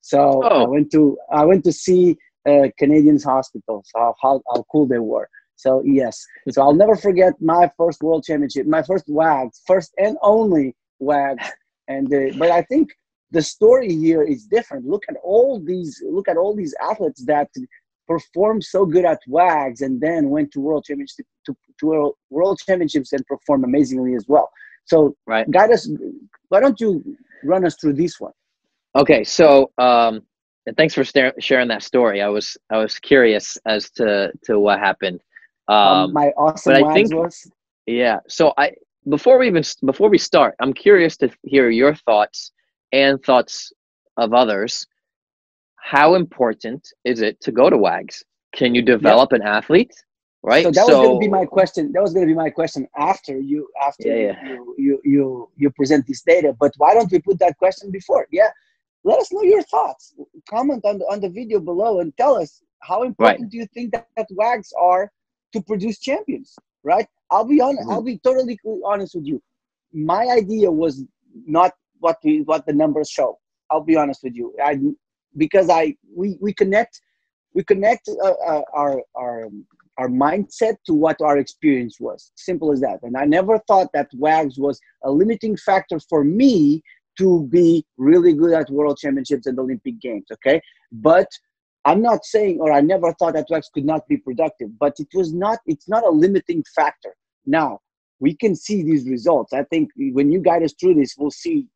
So oh. I went to I went to see uh, Canadians hospitals. How, how how cool they were. So yes, so I'll never forget my first world championship, my first WAGs, first and only WAGs. And uh, but I think the story here is different. Look at all these look at all these athletes that performed so good at WAGs and then went to world championships to, to world championships and performed amazingly as well. So right. guide us. Why don't you run us through this one? Okay, so um, thanks for sharing that story. I was I was curious as to to what happened. Um, um, my awesome but I think, was. Yeah. So I before we even before we start, I'm curious to hear your thoughts and thoughts of others. How important is it to go to WAGs? Can you develop an athlete? Right. So that so, was going to be my question. That was going to be my question after you after yeah, yeah. You, you you you present this data. But why don't we put that question before? Yeah. Let us know your thoughts. Comment on the on the video below and tell us how important right. do you think that, that WAGs are to produce champions, right? I'll be on. I'll be totally honest with you. My idea was not what we what the numbers show. I'll be honest with you. I because I we we connect we connect uh, uh, our our our mindset to what our experience was. Simple as that. And I never thought that WAGs was a limiting factor for me to be really good at world championships and Olympic games. Okay, but I'm not saying, or I never thought that WAGs could not be productive, but it was not, it's not a limiting factor. Now, we can see these results. I think when you guide us through this, we'll see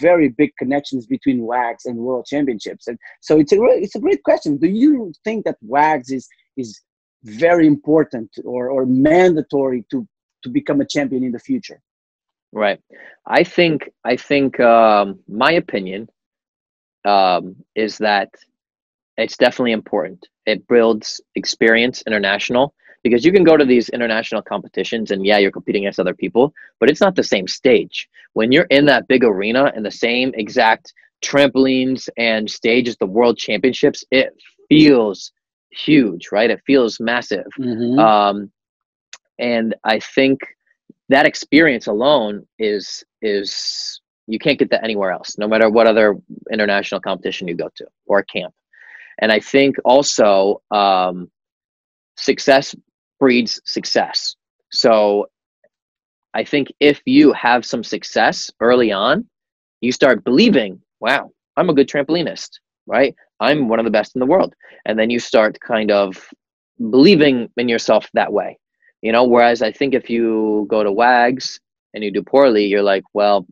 very big connections between WAGs and World Championships. And so it's a it's a great question. Do you think that WAGs is is very important or, or mandatory to to become a champion in the future? Right. I think I think um, my opinion um, is that it's definitely important. It builds experience international because you can go to these international competitions and yeah, you're competing against other people, but it's not the same stage. When you're in that big arena and the same exact trampolines and stage as the world championships, it feels huge, right? It feels massive. Mm-hmm. Um, and I think that experience alone is is you can't get that anywhere else, no matter what other international competition you go to or camp. And I think also um, success breeds success. So I think if you have some success early on, you start believing, wow, I'm a good trampolinist, right? I'm one of the best in the world. And then you start kind of believing in yourself that way. You know, whereas I think if you go to WAGs and you do poorly, you're like, well,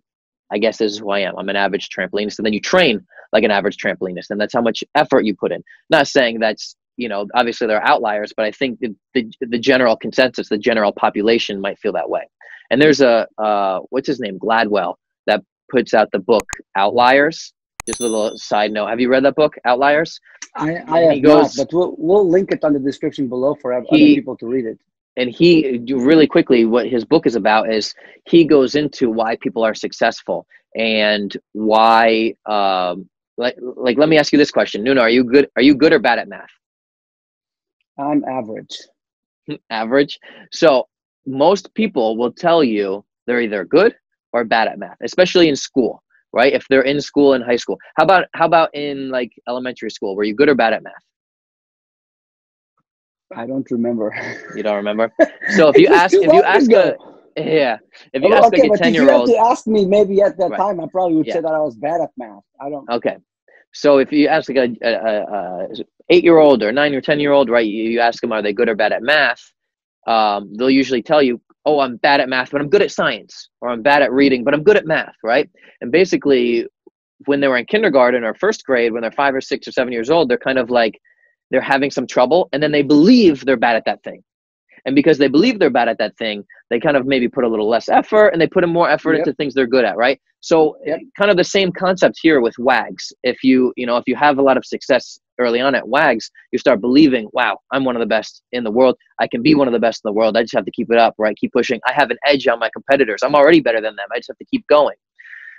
I guess this is who I am. I'm an average trampolinist. And then you train like an average trampolinist. And that's how much effort you put in. Not saying that's, you know, obviously there are outliers, but I think the, the, the general consensus, the general population might feel that way. And there's a, uh, what's his name? Gladwell that puts out the book Outliers. Just a little side note. Have you read that book, Outliers? I, I have goes, not, but we'll, we'll link it on the description below for other he, people to read it and he really quickly what his book is about is he goes into why people are successful and why um, like like let me ask you this question. Nuno are you good are you good or bad at math? I'm average. Average? So most people will tell you they're either good or bad at math especially in school right? If they're in school in high school. How about how about in like elementary school? Were you good or bad at math I don't remember. You don't remember? So if you ask, if you ask ago. a, yeah, if you oh, ask okay, like a ten year old, you ask me maybe at that right. time, I probably would yeah. say that I was bad at math. I don't. Okay, so if you ask like a, a, a eight year old or nine or ten year old, right? You, you ask them, are they good or bad at math? Um, they'll usually tell you, oh, I'm bad at math, but I'm good at science, or I'm bad at reading, but I'm good at math, right? And basically, when they were in kindergarten or first grade, when they're five or six or seven years old, they're kind of like they're having some trouble and then they believe they're bad at that thing. And because they believe they're bad at that thing they kind of maybe put a little less effort and they put in more effort yep. into things they're good at right? So yep. kind of the same concept here with wags. If you you know if you have a lot of success early on at wags you start believing wow i'm one of the best in the world. I can be one of the best in the world. I just have to keep it up right? Keep pushing. I have an edge on my competitors. I'm already better than them. I just have to keep going.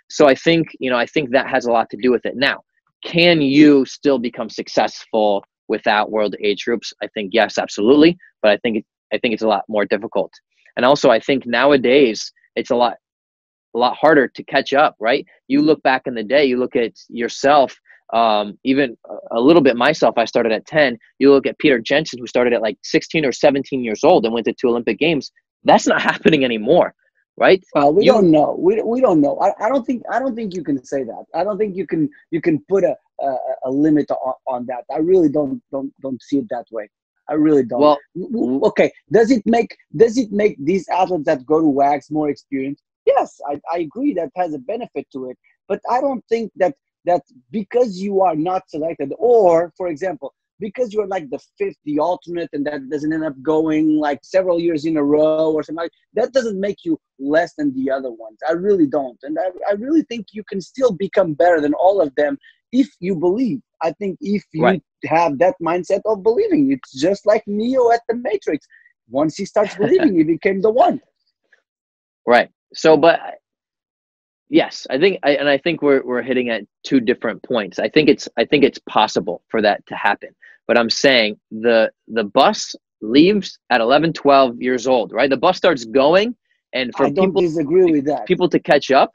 So i think you know i think that has a lot to do with it. Now can you still become successful without world age groups? I think yes, absolutely, but I think I think it's a lot more difficult. And also, I think nowadays it's a lot a lot harder to catch up. Right? You look back in the day, you look at yourself. Um, even a little bit myself, I started at 10. You look at Peter Jensen, who started at like 16 or 17 years old and went to two Olympic Games. That's not happening anymore right? Well, we you, don't know. We, we don't know. I, I don't think I don't think you can say that. I don't think you can you can put a a, a limit on, on that. I really don't don't don't see it that way. I really don't. Well, okay. Does it make does it make these athletes that go to WAGs more experienced? Yes, I, I agree that has a benefit to it. But I don't think that that because you are not selected, or for example, because you're like the fifth, the alternate, and that doesn't end up going like several years in a row or something, like, that doesn't make you less than the other ones. I really don't. And I, I really think you can still become better than all of them if you believe. I think if you right. have that mindset of believing, it's just like Neo at the Matrix. Once he starts believing, he became the one. Right. So, but yes, I think, I, and I think we're we're hitting at two different points. I think it's I think it's possible for that to happen. But I'm saying the the bus leaves at 11, 12 years old, right? The bus starts going, and for people disagree with that. People to catch up,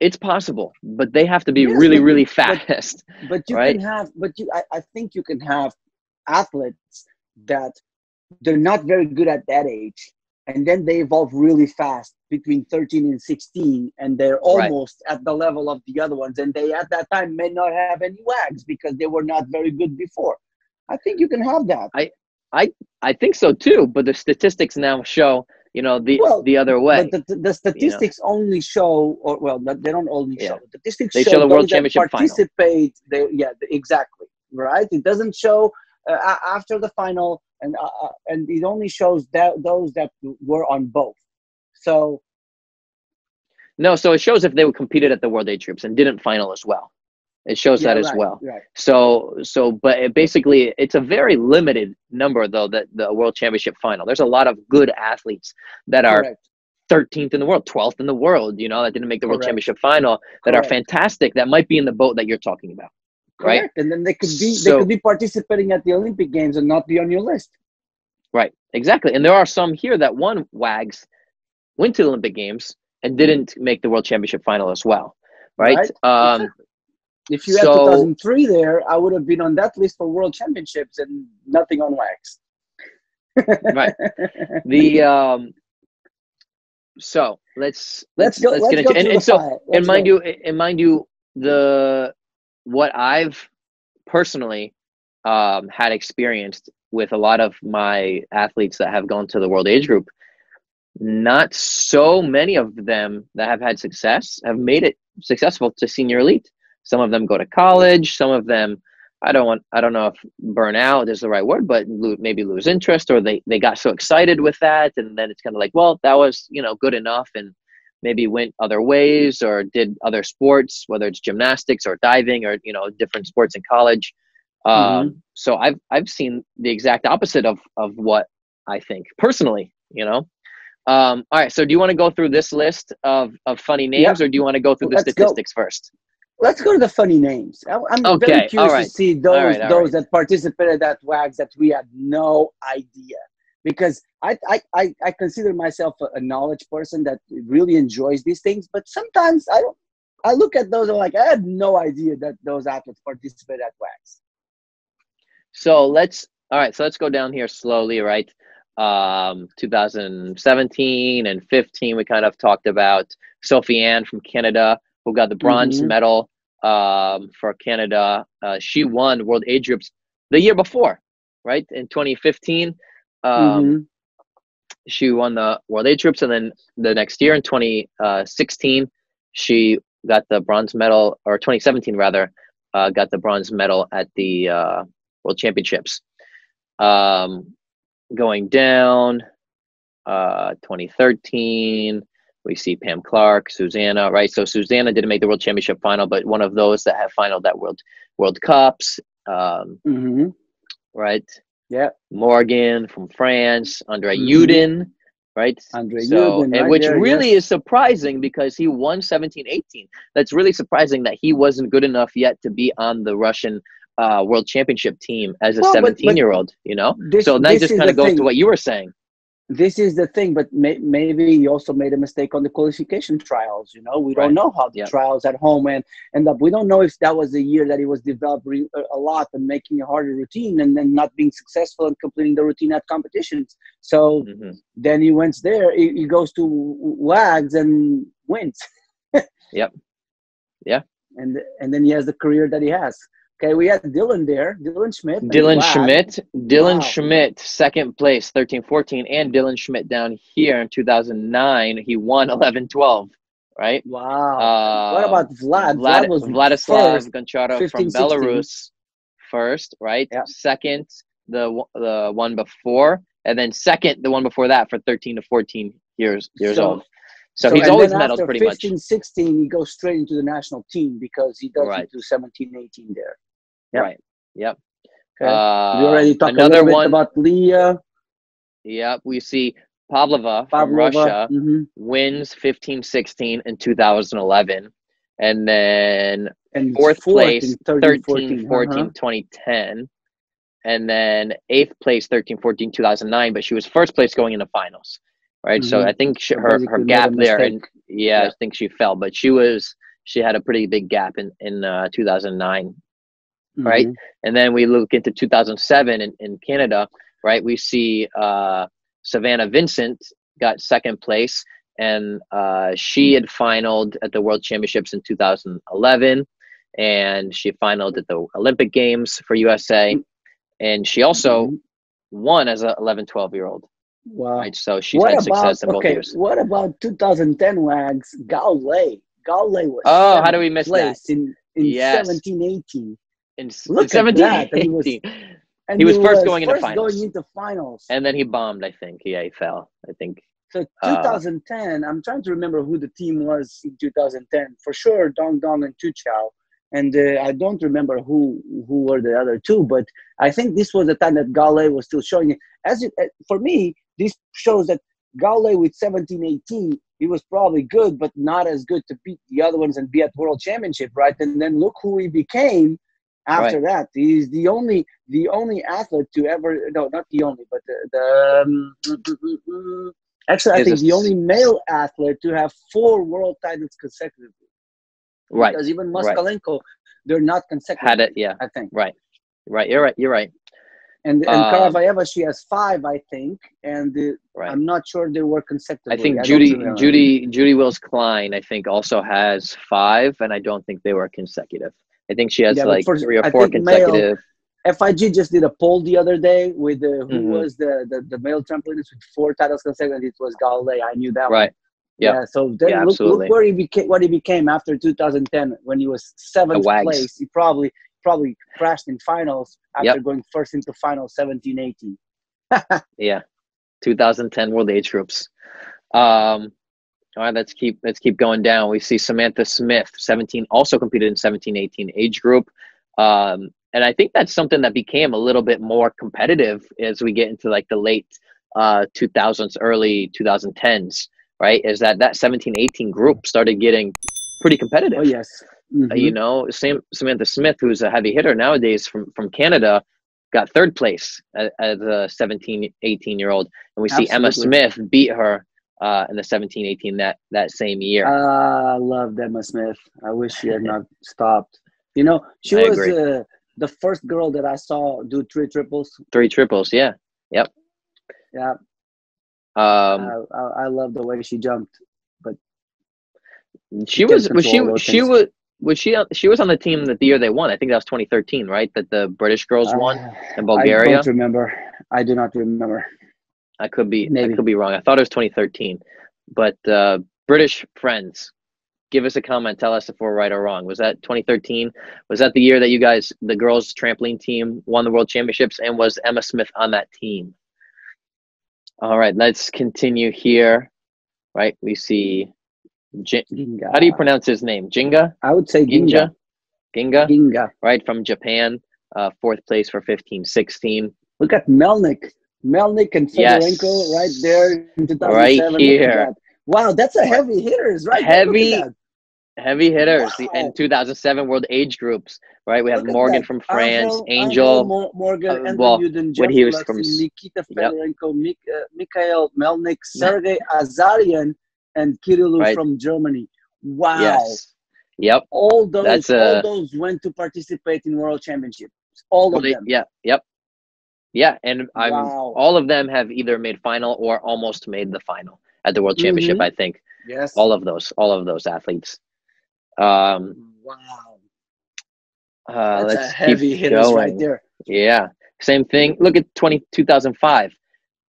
it's possible, but they have to be yes, really, really fast. But, but you right? can have, but you, I, I think you can have athletes that they're not very good at that age, and then they evolve really fast between 13 and 16, and they're almost right. at the level of the other ones, and they at that time may not have any wags because they were not very good before. I think you can have that. I, I, I think so too. But the statistics now show you know the well, the other way. But the, the statistics you know? only show, or well, they don't only yeah. show. Statistics they show, show the world championship participate. Final. They, yeah, exactly. Right. It doesn't show uh, after the final, and uh, uh, and it only shows that those that were on both. So. No, so it shows if they were competed at the World Age Groups and didn't final as well. It shows yeah, that as well. Right. So so but it basically it's a very limited number though that the World Championship final. There's a lot of good athletes that are Correct. 13th in the world, 12th in the world, you know, that didn't make the Correct. World Championship final that Correct. are fantastic that might be in the boat that you're talking about. Right? And then they could be so, they could be participating at the Olympic games and not be on your list. Right. Exactly. And there are some here that won WAGs, went to the Olympic games and didn't make the World Championship final as well. Right. right. Um, exactly. If you so, had 2003 there, I would have been on that list for World Championships and nothing on WAGs. right. The um. So let's let's go. Let's, let's get into and, and so and mind go. you and mind you the what I've personally um, had experienced with a lot of my athletes that have gone to the world age group, not so many of them that have had success have made it successful to senior elite. Some of them go to college. Some of them, I don't want, I don't know if burnout is the right word, but lo- maybe lose interest or they they got so excited with that, and then it's kind of like, well, that was you know good enough, and maybe went other ways or did other sports, whether it's gymnastics or diving or you know different sports in college. Um, mm-hmm. So I've I've seen the exact opposite of of what I think personally. You know. Um, all right. So do you want to go through this list of of funny names, or do you want to go through the Let's statistics go. first? Let's go to the funny names. I'm okay. very curious right. to see those right, those right. that participated at WAGs that we had no idea because I, I, I, I consider myself a, a, knowledge person that really enjoys these things, but sometimes I don't. I look at those and I'm like I had no idea that those athletes participate at WAGs. So let's all right. So let's go down here slowly, right? Um, 2017 and 15, we kind of talked about Sophie Ann from Canada, who got the bronze mm-hmm. medal um, for Canada. Uh, she won World Age Groups the year before, right? In 2015. Um, mm-hmm. She won the World Age Groups, and then the next year in 2016, she got the bronze medal, or 2017 rather, uh, got the bronze medal at the uh, World Championships. Um, going down, uh, 2013, we see Pam Clark, Susanna, right? So Susanna didn't make the World Championship final, but one of those that have final that World World Cups, um, mm-hmm. right? Yeah. Morgan from France, Andre mm-hmm. Yudin, right? Andre so, Yudin, right which there, really is surprising because he won 17 18. That's really surprising that he wasn't good enough yet to be on the Russian uh, world championship team as a 17 year old, you know? This, so that just kind of goes thing. to what you were saying this is the thing but may, maybe he also made a mistake on the qualification trials you know? We right. don't know how the trials at home went and up. We don't know if that was the year that he was developing a lot and making a harder routine and then not being successful and completing the routine at competitions. So mm-hmm. then he went there he, he goes to wags and wins. Yep. Yeah. And and then he has the career that he has Okay, we had Dylan there, Dylan Schmidt. Dylan Schmidt, Dylan wow. Schmidt, second place, 13 14, and Dylan Schmidt down here in 2009. He won 11 12, right? Wow. Uh, what about Vlad? Vlad, Vlad was Vladislav Goncharov from Belarus first, right? Yeah. Second, the the one before, and then second, the one before that for 13 to 14 years years so, old. So, so he's always medaled pretty 15, much. 16, he goes straight into the national team because he doesn't right. do 17, 18 there. Yep. Right. Yep. Okay. Uh, we already talked another a little one, bit about Leah. Yep. We see Pavlova, Pavlova from Russia mm-hmm. wins 15 16 in 2011. And then and fourth, fourth place 13 14, 14 uh-huh. 2010. And then eighth place 13 14 2009. But she was first place going into finals. Right. Mm-hmm. So I think she, her, her gap there. And yeah, yeah, I think she fell, but she was she had a pretty big gap in in uh, 2009 mm-hmm. right? And then we look into 2007 in, in Canada, right? We see uh, Savannah Vinsant got second place, and uh, she had finaled at the World Championships in 2011, and she finaled at the Olympic Games for USA, and she also mm-hmm. won as a 11, 12 year old. Wow. Right? So she's what had success about, in both okay, years. What about 2010 WAGs? Gao Lei was. Oh, how do we miss that? In, in yes. 17, 18 in, Look in 17, at that. He was, he was first was going into finals. Going into finals. And then he bombed, I think. Yeah, he fell. I think. So 2010, uh, I'm trying to remember who the team was in 2010. For sure, Dong Dong and Tu Xiao. And uh, I don't remember who who were the other two, but I think this was the time that Gao Lei was still showing it. As it, uh, for me, this shows that Gao Lei with 17, 18, he was probably good, but not as good to beat the other ones and be at World Championship, right? And then look who he became after right. that. He's the only the only athlete to ever no, not the only, but the, the um, actually I think the only male athlete to have four world titles consecutively. Right. Because even Moskalenko, right. they're not consecutive. Had it, yeah. I think. Right. Right. You're right. You're right. And and um, Karavaeva, she has five, I think, and the, right. I'm not sure they were consecutive. I think I Judy Judy Judy Wills Klein, I think, also has five, and I don't think they were consecutive. I think she has Yeah, like for- three or four think male- consecutive. FIG just did a poll the other day with the, who Mhm. was the, the the male trampolinist with four titles consecutive. It was Gao Lei. I knew that one. Right. Yep. Yeah. So then Yeah, look, look where he became. What he became after 2010 when he was seventh place. He probably probably crashed in finals after Yep. going first into finals 17 18. Yeah, 2010 World Age Groups. Um, all right, let's keep let's keep going down. We see Samantha Smith, 17, also competed in 17, 18 age group. Um, and I think that's something that became a little bit more competitive as we get into like the late uh, 2000s, early 2010s, right? Is that that 17, 18 group started getting pretty competitive. Oh yes. Uh, you know, Sam, Samantha Smith, who's a heavy hitter nowadays from, from Canada, got third place as, as a 17, 18 year old. And we see Emma Smith beat her uh, in the 17, 18 that, that same year. Ah, I loved Emma Smith. I wish she had not stopped. You know, she I was uh, the first girl that I saw do three triples. Three triples, yeah. Yep. Yeah, Um, I, I, I love the way she jumped. But she was, was she, she things. was, was she, on- she was on the team that the year they won. I think that was 2013, right? That the British girls won Uh, in I Bulgaria. don't remember. I do not remember. I could be Maybe. I could be wrong. I thought it was 2013. But uh, British friends, give us a comment. Tell us if we're right or wrong. Was that 2013? Was that the year that you guys, the girls trampoline team, won the world championships? And was Emma Smith on that team? All right, let's continue here. Right, we see. J- Ginga. how do you pronounce his name? Jinga? I would say? Ginga. Ginga? Ginga. Right from Japan. Uh, fourth place for 15 16. Look at Melnik. Melnik and Yes. Right there in 2007. Right here. Wow, that's a heavy hitters, right? there. Look at Heavy heavy hitters Wow. in 2007 world age groups right we have morgan that. from france Angel, angel Mo- Morgan, uh, well, Yudin, when he was from Gulacy, s- Nikita Yep. Fedorenko, Mik- uh, Mikhail Melnik, Sergey Azarian, and Kirill Right. from Germany. Wow. yes yep All those, That's all those went to participate in world championships. All Well, of they- them. yeah yep yeah and i'm Wow. all of them have either made final or almost made the final at the world championship Mhm. i think Yes. all of those all of those athletes um wow. uh That's let's a heavy keep right there. yeah same thing look at 20 2005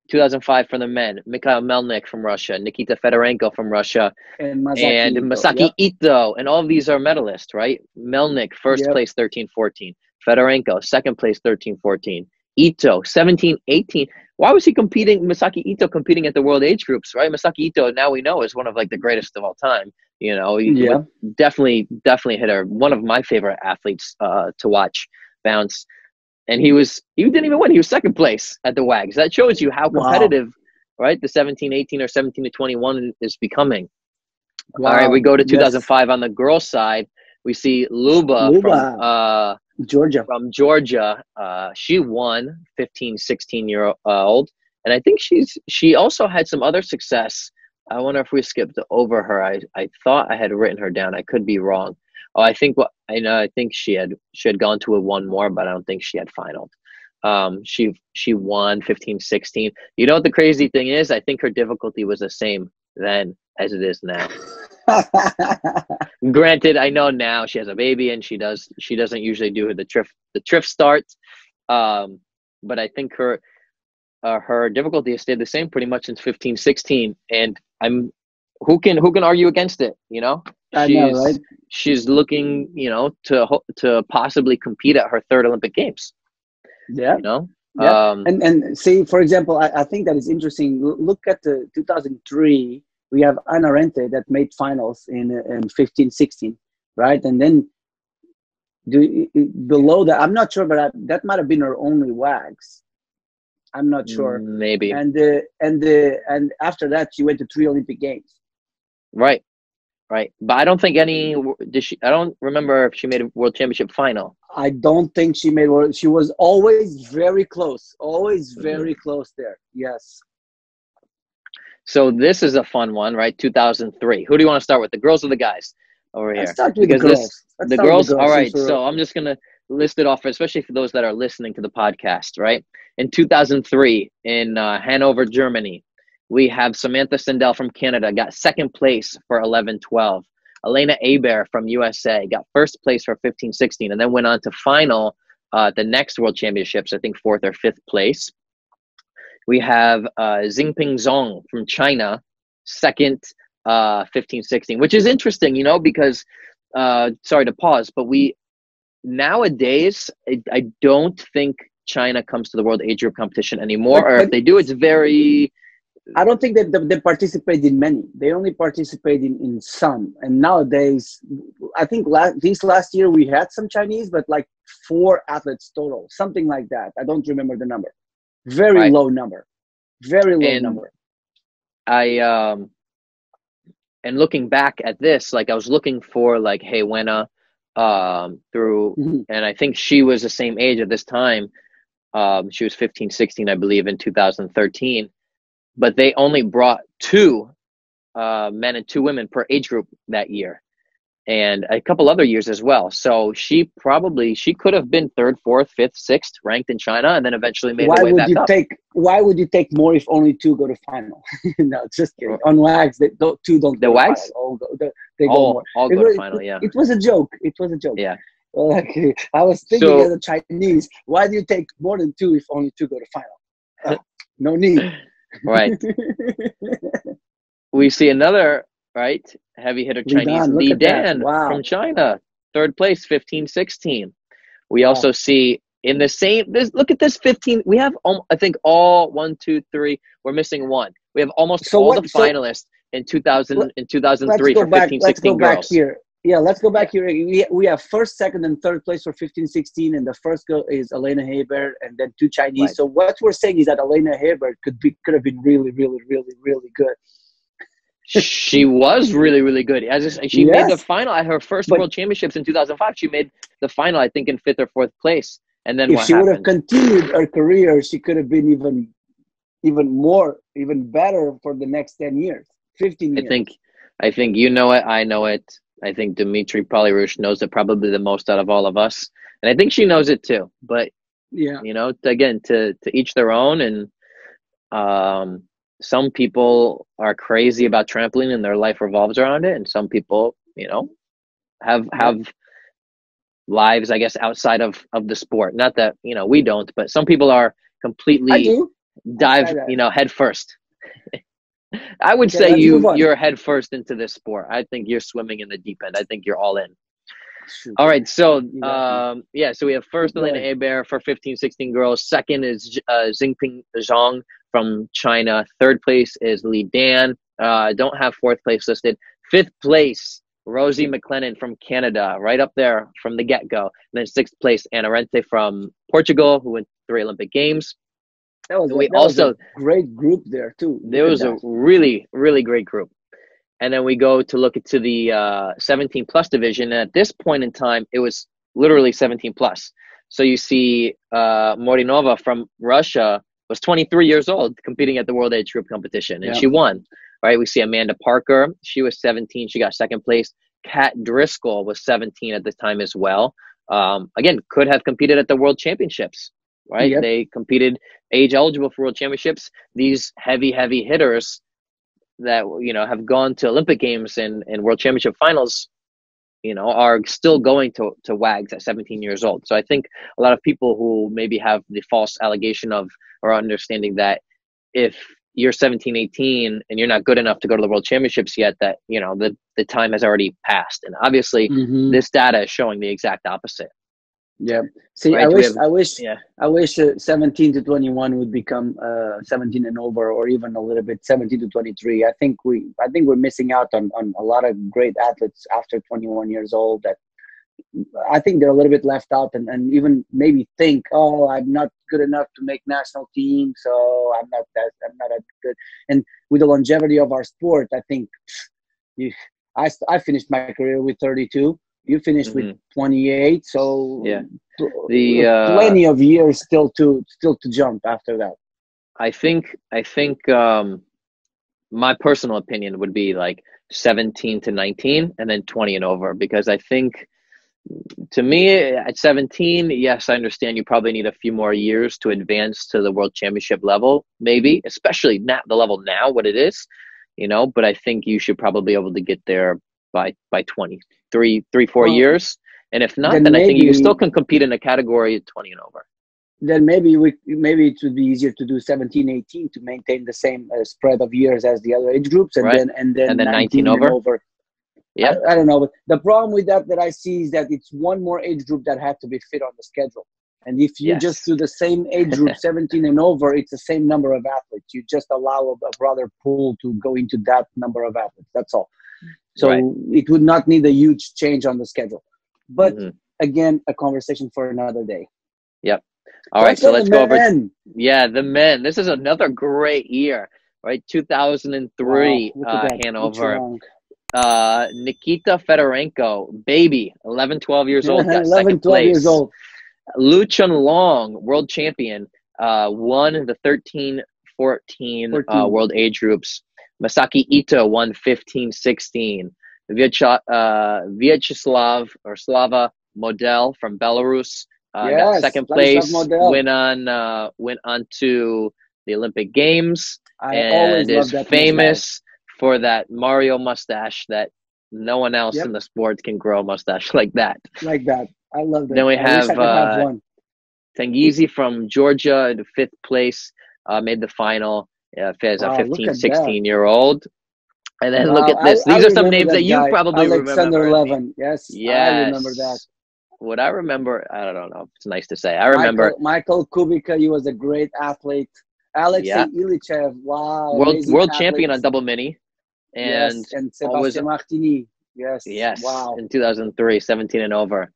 2005 for the men mikhail melnik from russia nikita fedorenko from russia And Masaki. and Ito. Yep. Ito, and all of these are medalists, right? Melnik, first Yep. place 13 14. Fedorenko, second place 13 14. Ito, 17 18. Why was he competing? Masaki Ito competing at the world age groups, right? Masaki Ito, now we know, is one of like the greatest of all time. You know, he Yeah. definitely, definitely hit her. One of my favorite athletes uh, to watch bounce. And he was, he didn't even win. He was second place at the WAGs. That shows you how Wow. competitive, right? The 17 18 or 17 to 21 is becoming. Wow. All right, we go to Yes. 2005 on the girls' side. We see Luba, Luba. from uh, Georgia. from Georgia. Uh, she won 15, 16 year old, and I think she's she also had some other success. I wonder if we skipped over her. I, I thought I had written her down. I could be wrong. Oh, I think what I know. I think she had she had gone to a one more, but I don't think she had finaled. Um, she she won 15, 16. You know what the crazy thing is? I think her difficulty was the same then as it is now granted i know now she has a baby and she does she doesn't usually do the trip the trip starts um but i think her uh, her difficulty has stayed the same pretty much since 15 16 and i'm who can who can argue against it you know I know, right? she's looking you know to to possibly compete at her third olympic games Yeah. you know Yeah. um And and see, for example, I, I think that is interesting. L- Look at the 2003. We have Ana Rente that made finals in uh, in 15, 16, right? And then do below that, I'm not sure, but I, that might have been her only wags. I'm not sure. maybe And the and the and after that, she went to three Olympic Games. right right but i don't think any did she i don't remember if she made a world championship final I don't think she made. world- She was always very close, always Mm-hmm. very close there. Yes. So this is a fun one, right? 2003. Who do you want to start with, the girls or the guys over here? Let's start with Because the this- girls. Let's the start with girls. All right. So I'm just gonna list it off, especially for those that are listening to the podcast. Right. In 2003, in uh, Hanover, Germany, we have Samantha Sendel from Canada got second place for 11-12. Elena Hebert from USA got first place for 15 16 and then went on to final uh, the next World Championships, I think fourth or fifth place. We have uh, Xingping Zhong from China, second, uh, 15 16, which is interesting, you know, because, uh, sorry to pause, but we nowadays, I, I don't think China comes to the World Age Group competition anymore, but, or if they do, it's very. I don't think that they participate in many. They only participate in, in some. And nowadays, I think last, this last year we had some Chinese, but like four athletes total, something like that. I don't remember the number. Very right. low number. Very low and number. I um and looking back at this, like I was looking for like He Wenna um through mm-hmm. and I think she was the same age at this time. Um she was 15, 16, I believe, in 2013. But they only brought two uh, men and two women per age group that year and a couple other years as well. So she probably she could have been third, fourth, fifth, sixth ranked in China, and then eventually made why would you up. Take, why would you take more if only two go to final? no, just kidding. On WAGs, they don't, two don't. The WAGs, all go, they, they go all, more. All go was, to final. Yeah, it, was a joke. It was a joke. Yeah. Okay. I was thinking so, as a Chinese, why do you take more than two if only two go to final? No need. Right. we see another right? Heavy hitter Chinese Li Dan wow. from China, third place, 15 16. We wow. also see in the same, this, look at this 15. We have, um, I think, all one, two, three. We're missing one. We have almost so all what, the finalists in 2000 let, in 2003 for 15 let's go girls. Back here. Yeah, let's go back here. We, we have first, second, and third place for 15 16, and the first girl is Elena Hebert, and then two Chinese. Right. So, what we're saying is that Elena Hebert could be could have been really, really, really, really good she was really really good. As she yes. made the final at her first but, World Championships in 2005. She made the final, I think, in fifth or fourth place. And then if she happened? would have continued her career, she could have been even even more, even better for the next 10 years, 15 years. I think, I think you know it. I know it. I think Dimitri Pawlyush knows it probably the most out of all of us, and I think she knows it too. But yeah, you know, again, to to each their own, and um, some people are crazy about trampoline and their life revolves around it and some people you know have have lives i guess outside of of the sport. Not that you know we don't but some people are completely dive you know head first. I would okay, say you you're head first into this sport. I think you're swimming in the deep end. I think you're all in. All right, so um, yeah, so we have first Elena Hebert for 15, 16 girls. Second is uh, Xingping Zhang from China. Third place is Li Dan. Uh, don't have fourth place listed. Fifth place, Rosie MacLennan from Canada, right up there from the get go. And then sixth place, Ana Rente from Portugal, who went three Olympic Games. That was, we that also was great group there too. There was a really, really great group. And then we go to look into the uh, 17 plus division. And at this point in time, it was literally 17 plus. So you see uh, Morinova from Russia was 23 years old competing at the World Age Group competition, and yeah. she won. Right? We see Amanda Parker. She was 17. She got second place. Kat Driscoll was 17 at the time as well. Um, again, could have competed at the World Championships. Right? Yep. They competed age eligible for World Championships. These heavy, heavy hitters that you know have gone to Olympic Games and, and World Championship finals you know, are still going to, to WAGs at 17 years old. So I think a lot of people who maybe have the false allegation of or understanding that if you're 17, 18 and you're not good enough to go to the world championships yet, that, you know, the, the time has already passed. And obviously mm-hmm. this data is showing the exact opposite. Yeah. See, right? I wish, have, I wish, yeah. I wish uh, 17 to 21 would become uh, 17 and over, or even a little bit 17 to 23. I think we, I think we're missing out on, on a lot of great athletes after 21 years old that I think they're a little bit left out and, and even maybe think, oh, I'm not good enough to make national team, so I'm not that I'm not that good. And with the longevity of our sport, I think you, I I finished my career with 32 you finished mm-hmm. with 28 so yeah. the uh, plenty of years still to still to jump after that. I think i think um my personal opinion would be like 17 to 19 and then 20 and over because i think to me at 17 yes i understand you probably need a few more years to advance to the world championship level maybe especially not the level now what it is you know but i think you should probably be able to get there by by 20, three, three four Well, years. And if not, then then, I think you still can compete in a category 20 and over. Then maybe we maybe it would be easier to do 17, 18 to maintain the same uh, spread of years as the other age groups, and Right. then and then, And then 19, 19 and over. over. Yeah. I, I don't know, but the problem with that that I see is that it's one more age group that had to be fit on the schedule. And if you Yes. just do the same age group, 17 and over, it's the same number of athletes. You just allow a, a broader pool to go into that number of athletes. That's all. So Right. it would not need a huge change on the schedule. But Mhm. again, a conversation for another day. Yep. All right, so Let's go go to the over. Yeah, the men. This is another great year, right? 2003, Wow, uh, Hanover. Uh, Nikita Fedorenko, baby, 11, 12 years old, got 11, second 12 place. years old. Lu Chun Long, world champion, uh, won the 13 14, Uh, world age groups. Masaki Ito won 15 16. Vyacha- uh, Vyacheslav or Slava Model from Belarus uh, got Yes, second place. Went on uh, went on to the Olympic Games I and is famous for that Mario mustache that no one else Yep. in the sport can grow a mustache like that. like that. I love that. Then we I have, could have uh. Tangizi from Georgia in fifth place uh, made the final uh, as a Wow, look 15, at 16 year old. And then Wow, look at this. I- These I are some names that, you probably Alexander remember. Levin. Yes, Yes. I remember that. What I remember, I don't know. It's nice to say. I remember Michael, Michael Kubica. He was a great athlete. Alexei Yeah. Ilichev. Wow. world world champion on double mini, and yes, and always- Sebastian Martiny. Yes. yes, Wow. in 2003, 17 and over.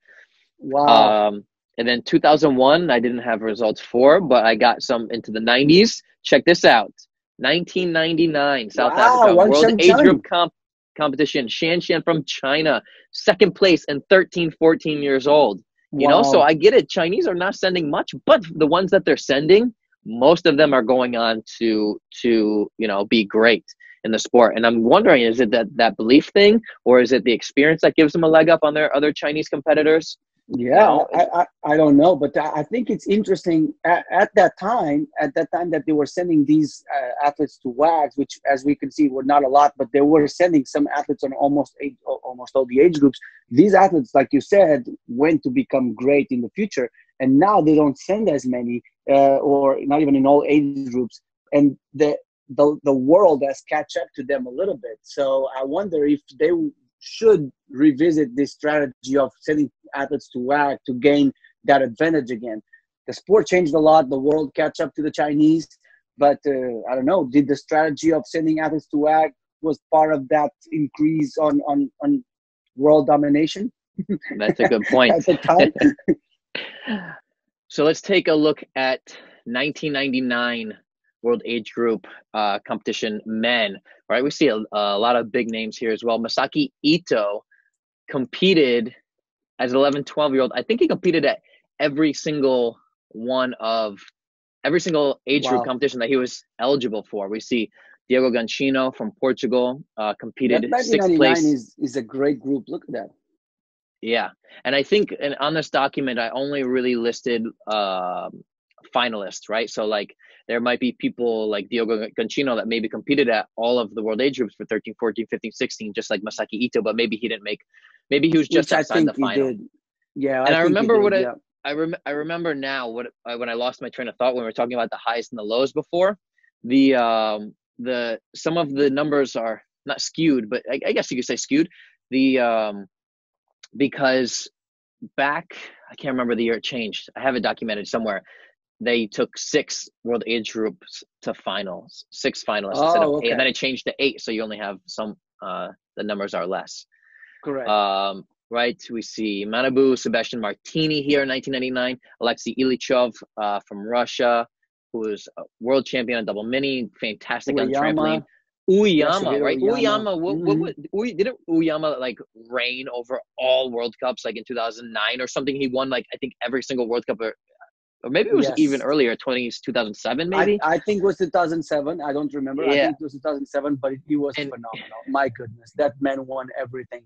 Wow. Um, and then 2001, I didn't have results for, but I got some into the 90s. Check this out. 1999, South Wow, Africa World Age. Group comp- competition. Shan Shan from China, second place and 13, 14 years old. You know, so I get it. Chinese are not sending much, but the ones that they're sending, most of them are going on to to you know be great in the sport. And I'm wondering, is it that that belief thing, or is it the experience that gives them a leg up on their other Chinese competitors? Yeah, I, I, I don't know, but I I think it's interesting at, at that time, at that time that they were sending these uh, athletes to WAGs, which as we can see were not a lot, but they were sending some athletes on almost age, almost all the age groups. These athletes, like you said, went to become great in the future, and now they don't send as many, uh, or not even in all age groups, and the the the world has catch up to them a little bit. So I wonder if they should revisit this strategy of sending athletes to WAC to gain that advantage again. The sport changed a lot. The world catch up to the Chinese, but uh, I don't know. Did the strategy of sending athletes to WAC was part of that increase on on on world domination That's a good point. at the time? so let's take a look at 1999 World Age Group uh, competition men. Right, we see a, a lot of big names here as well. Masaki Ito competed as an 11, 12 year old. I think he competed at every single one of every single age Wow. group competition that he was eligible for. We see Diogo Ganchinho from Portugal uh, competed sixth place. is is a great group. Look at that. Yeah, and I think and on this document I only really listed um, finalists, right? So like there might be people like Diogo Ganchinho that maybe competed at all of the world age groups for 13, 14, 15, 16, just like Masaki Ito, but maybe he didn't make, maybe he was just Which I outside think the he final. did. Yeah, And I think he remember did, what I- yeah. I rem- I remember now what uh, when I lost my train of thought when we were talking about the highs and the lows before. The um the some of the numbers are not skewed, but I, I guess you could say skewed. The um because back I can't remember the year it changed. I have it documented somewhere. They took six world age groups to finals, six finalists instead Oh, of eight, and then it changed to eight, so you only have some. Uh, the numbers are less. Correct. Um, right, we see Manabu, Sebastian Martiny here in 1999, Alexei Ilichov uh, from Russia, who is a world champion on double mini, fantastic on trampoline. Ueyama, right? Ueyama. Ueyama, what, what, Mhm. what, Uy, didn't Ueyama like reign over all World Cups like in 2009 or something? He won like I think every single World Cup, or, maybe it was Yes. even earlier, 20, 2007 maybe. I, I think it was 2007. I don't remember. I Yeah. think it was 2007, but he was And- phenomenal. My goodness, that man won everything.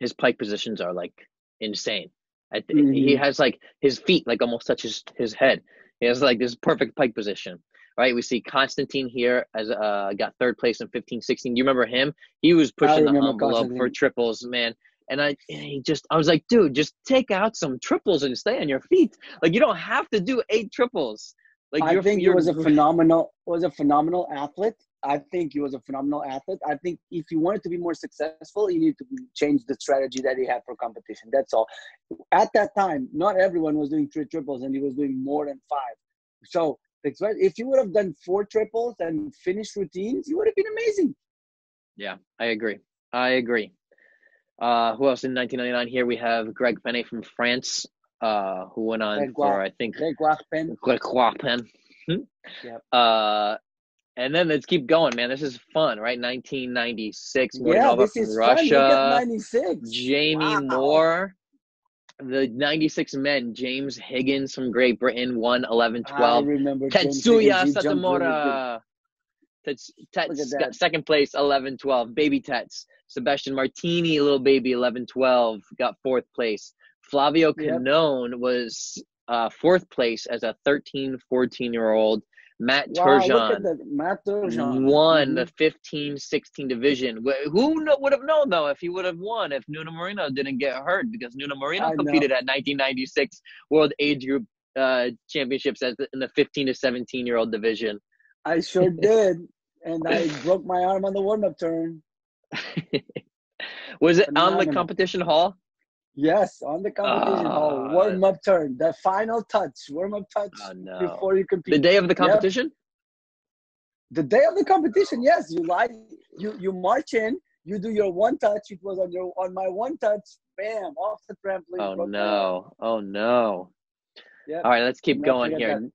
his pike positions are like insane. I th- He Mhm. has like his feet like almost touch his, his head. He has like this perfect pike position. right? We see Constantine here as uh got third place in 15, 16. Do You remember him? He was pushing the envelope for triples, man. And I and he just I was like, dude, just take out some triples and stay on your feet. Like you don't have to do eight triples. Like I think he was a phenomenal was a phenomenal athlete. I think he was a phenomenal athlete. I think if he wanted to be more successful, he needed to change the strategy that he had for competition. That's all. At that time, not everyone was doing three triples, and he was doing more than five. So if you would have done four triples and finished routines, you would have been amazing. Yeah, I agree. I agree. Uh, who else in 1999? Here we have Greg Penny from France, uh, who went on Greg for I think Greg Pen. Greg? Yep. Uh, and then let's keep going, man. This is fun, right? 1996. Yeah, this is Russia. 96. Jamie wow. Moore the 96 men, James Higgins from Great Britain won 11 12. I remember Tetsuya Sotomura. Tets, Tets got second place 11 12. Baby Tets. Sebastian Martiny, little baby 11 12, got fourth place. Flavio Cannone yep. was uh, fourth place as a 13 14 year old. Matt wow, Turgeon, Matt Turgeon won mm-hmm. the 15 16 division. Who would have known, though, if he would have won if Nuno Merino didn't get hurt? Because Nuno Merino I competed know. at 1996 World Age Group uh, Championships as in the 15 to 17 year old division. I sure did. And I broke my arm on the warm up turn. Was it on the competition hall? Yes, on the competition uh, hall, warm up turn, the final touch, warm up touch oh, no. before you compete. The day of the competition. Yep. The day of the competition, yes. You lie, you you march in, you do your one touch. It was on your on my one touch, bam, off the trampoline. Oh no! Oh no! Yep. All right, let's keep going here. That.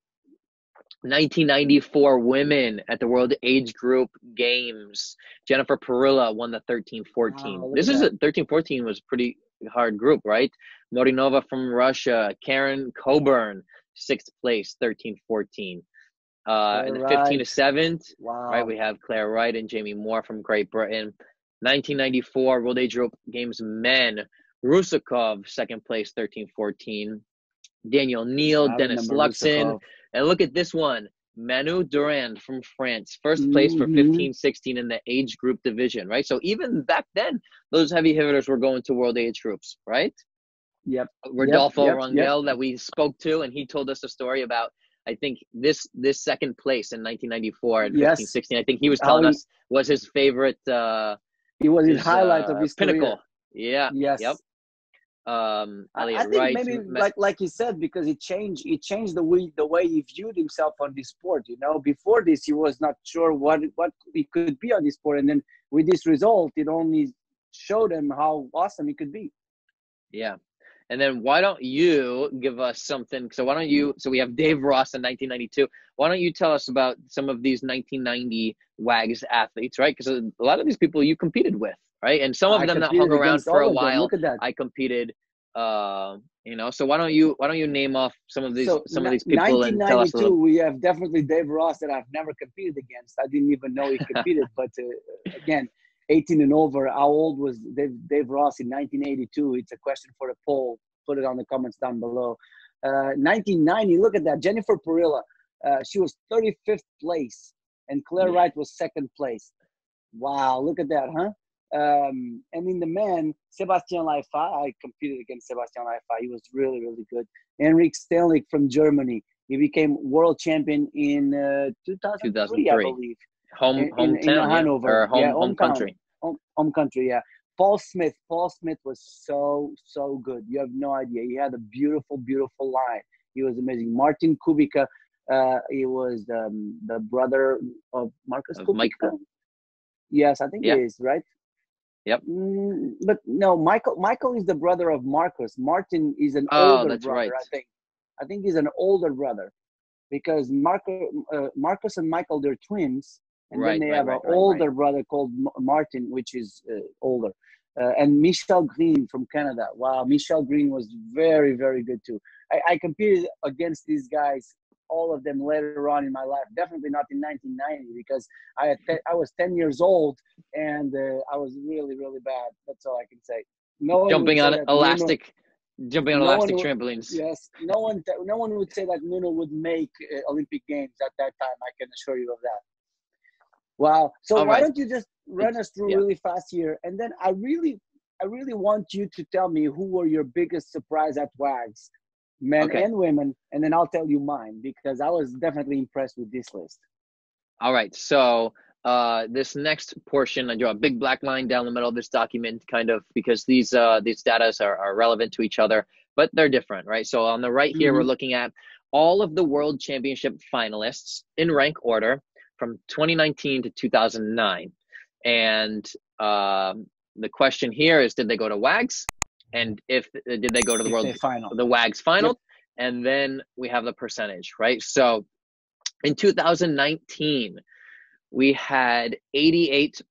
1994 women at the World Age Group Games. Jennifer Parilla won the 13 14. Wow, this is a 13 14 was pretty hard group, right? Morinova from Russia, Karen Cockburn, sixth place, 13 14. Uh, and the 15 to 7th, wow. right? We have Claire Wright and Jamie Moore from Great Britain. 1994 World Age Group Games men, Rusakov, second place, 13 14. Daniel Neal, Dennis Luxon. And look at this one. Manu Durand from France, first place for mm-hmm. 15 16 in the age group division, right? So even back then, those heavy hitters were going to world age groups, right? Yep. Rodolfo yep, Rangel yep. that we spoke to, and he told us a story about, I think, this this second place in 1994 and yes. 15 16. I think he was telling us was his favorite. Uh, he was his, his highlight uh, of his pinnacle. Career. Yeah. Yes. Yep um Elliot I think Wright, maybe like like you said because it changed it changed the way the way he viewed himself on this sport you know? Before this he was not sure what what he could be on this sport and then with this result it only showed him how awesome he could be. Yeah. And then why don't you give us something so why don't you so we have Dave Ross in 1992 why don't you tell us about some of these 1990 wags athletes right? Because a lot of these people you competed with right? And some of I them that hung around for a while, I competed. Uh, you know, so why don't you why don't you name off some of these so, some of these people and tell us a little. We have definitely Dave Ross that I've never competed against. I didn't even know he competed, but uh, again, 18 and over. How old was Dave, Dave Ross in 1982? It's a question for the poll. Put it on the comments down below. Uh, 1990. Look at that, Jennifer Parilla. Uh, she was 35th place, and Claire. Wright was second place. Wow, look at that, huh? Um, and in the men, Sebastian Leifa, I competed against Sebastian Leifa. He was really, really good. Henrik Stehlik from Germany. He became world champion in uh, 2003, 2003, I believe. Home, in, hometown, in, in Hanover. Or home, yeah, home country. Home, home country, yeah. Paul Smith. Paul Smith was so, so good. You have no idea. He had a beautiful, beautiful line. He was amazing. Martin Kubica, uh, he was um, the brother of Marcus of Kubica. Yes, I think yeah. he is, right? Yep. Mm, but no, Michael. Michael is the brother of Marcus. Martin is an oh, older brother. Right. I think. I think he's an older brother, because Marco, uh, Marcus and Michael they're twins, and right, then they right, have an older brother called Martin, which is uh, older. Uh, and Michelle Green from Canada. Wow, Michelle Green was very, very good too. I, I competed against these guys all of them later on in my life. Definitely not in 1990 because I had te- I was 10 years old and uh, I was really really bad. That's all I can say. No jumping on elastic, jumping on No elastic one trampolines. Yes, no one, no one would say that Nuno would make uh, Olympic Games at that time. I can assure you of that. Wow. So All why right. don't you just run us through Yeah. really fast here, and then I really, I really want you to tell me who were your biggest surprise at WAGs, men Okay. and women, and then I'll tell you mine because I was definitely impressed with this list. All right. So uh, this next portion, I draw a big black line down the middle of this document, kind of because these uh, these data are, are relevant to each other, but they're different, right? So on the right here, we're looking at all of the World Championship finalists in rank order from 2019 to 2009, and um, the question here is, did they go to WAGs? And if uh, did they go to the If World final. the WAGs final, and then we have the percentage, right? So in 2019, we had 88%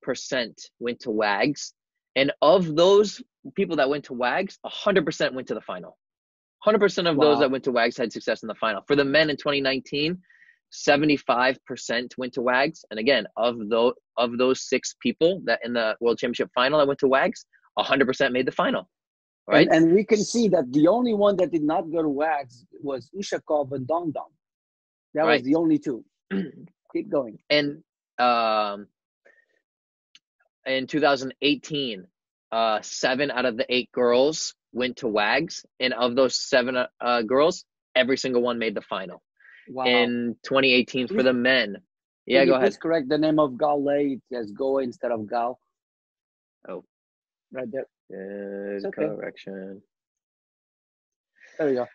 went to WAGs, and of those people that went to WAGs, 100% went to the final. 100% of those that went to WAGs had success in the final. For the men in 2019, 75% went to WAGs, and again, of those of those six people that in the World Championship final that went to WAGs, 100% made the final. Right? And, and we can see that the only one that did not go to WAGs was Ushakov and Dong Dong. That Right. was the only two. Keep going. and um, in 2018, uh, seven out of the eight girls went to WAGs, and of those seven uh, girls, every single one made the final. Wow. In 2018, for the men, Can yeah, you go ahead. Correct the name of Gale as Go instead of Gal. Oh. Right there. Good okay. correction. There we go.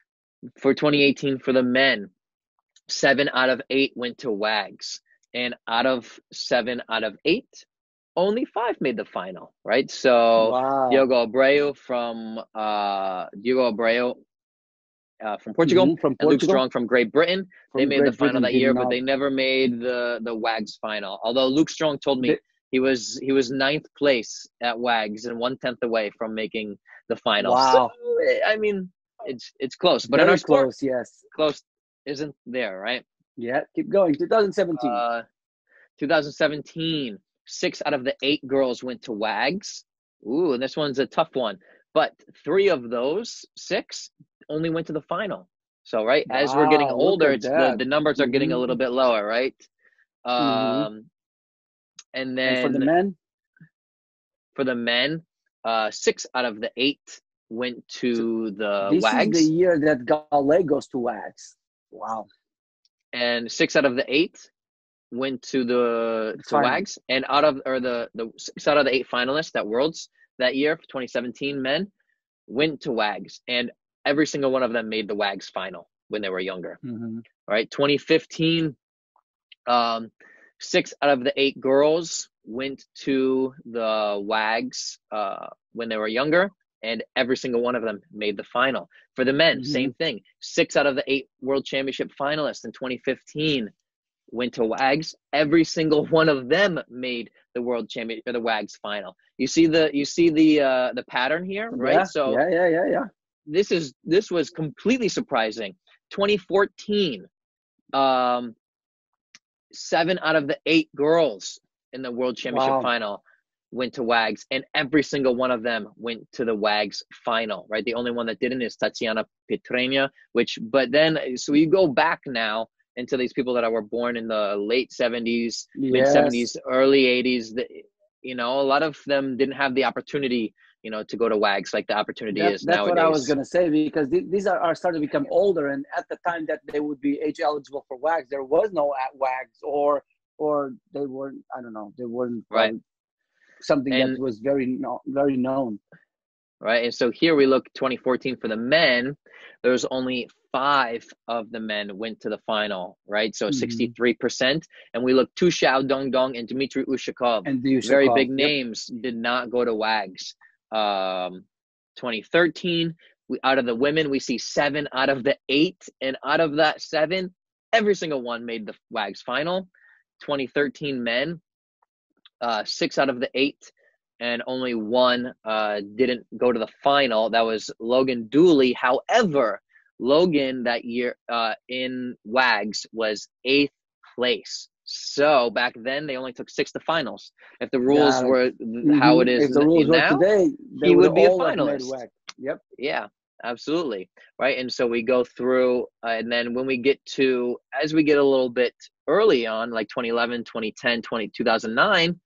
For 2018, for the men, seven out of eight went to WAGs, and out of seven out of eight, only five made the final. Right, so. wow. Diogo Abreu from uh, Diogo Abreu uh, from Portugal, Mhm, from and Luke Strong from Great Britain. From they made the final Britain that year, but they never made the the WAGs final. Although Luke Strong told me They- he was he was ninth place at WAGs and one tenth away from making the final. Wow. So I mean, it's it's close, but in our sport, close, yes. close isn't there, right? Yeah, keep going. 2017. Uh, 2017, six out of the eight girls went to WAGs. Ooh, and this one's a tough one. But three of those six only went to the final. So, right, as we're getting older, it's the, the numbers are getting a little bit lower, right? Um, and then and for the men, for the men, uh, six out of the eight went to the this WAGs. is the year that Gale goes to WAGs. Wow. and six out of the eight went to the to Final. WAGs, and out of or the the six out of the eight finalists at Worlds that year, 2017 men, went to WAGs, and every single one of them made the WAGs final when they were younger. Mhm. All right, 2015, um, six out of the eight girls went to the WAGs uh, when they were younger, and every single one of them made the final. For the men, Mhm. same thing. Six out of the eight World Championship finalists in 2015 went to WAGs. Every single one of them made the World Champion or the WAGs final. You see the you see the uh, the pattern here, right? Yeah, So yeah, yeah, yeah, yeah. this is this was completely surprising 2014 um seven out of the eight girls in the world championship Wow. final went to wags and every single one of them went to the wags final right the only one that didn't is tatiana petrenia which but then so you go back now into these people that were born in the late 70s mid 70s early 80s the, you know a lot of them didn't have the opportunity you know to go to wags like the opportunity That- is that's nowadays what I was gonna say because th- these are, are starting to become older, and at the time that they would be age eligible for WAGs, there was no at WAGs, or or they weren't. I don't know. They weren't Right. um, something And- that was very no, very known. right? And so here we look 2014 for the men. There's only five of the men went to the final, right? So Mhm. 63%. And we look Tu Xiao Dong Dong and Dmitry Ushakov. And the Very big yep. names did not go to WAGs. Um, 2013, we out of the women, we see seven out of the eight, and out of that seven, every single one made the WAGs final. 2013 men, uh, six out of the eight, and only one uh, didn't go to the final. That was Logan Dooley. However, Logan that year uh, in WAGs was eighth place. So back then they only took six to finals. If the rules were how it Mhm. is If the rules now, were today, they he would be a all have made finalist. Yep. yeah. absolutely right and so we go through uh, and then when we get to as we get a little bit early on like 2011 2010 20, 2009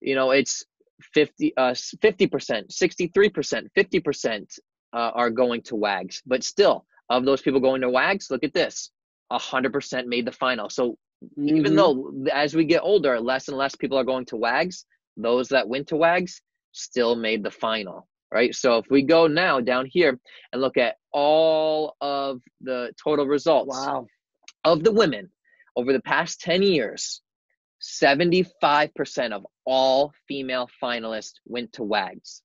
you know it's 50 uh 50% 63% 50% uh, are going to wags but still of those people going to wags look at this 100% made the final so mm-hmm. even though as we get older less and less people are going to wags those that went to wags still made the final right? So if we go now down here and look at all of the total results wow. of the women over the past 10 years, 75% of all female finalists went to WAGs.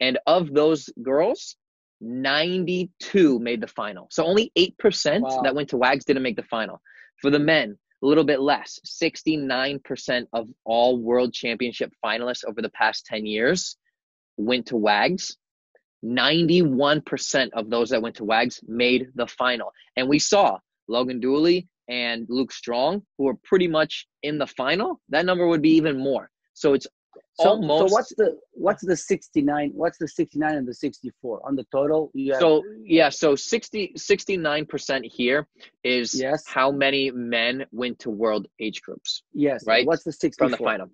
And of those girls, 92 made the final. So only 8% wow. that went to WAGs didn't make the final. For the men, a little bit less. 69% of all world championship finalists over the past 10 years went to WAGs. 91% of those that went to WAGs made the final. And we saw Logan Dooley and Luke Strong, who are pretty much in the final. That number would be even more. So it's almost. So what's the what's the 69? What's the 69 and the 64 on the total? Have, so yeah, so 60 69% here is yes. how many men went to world age groups. Yes. Right. What's the 64 from the final?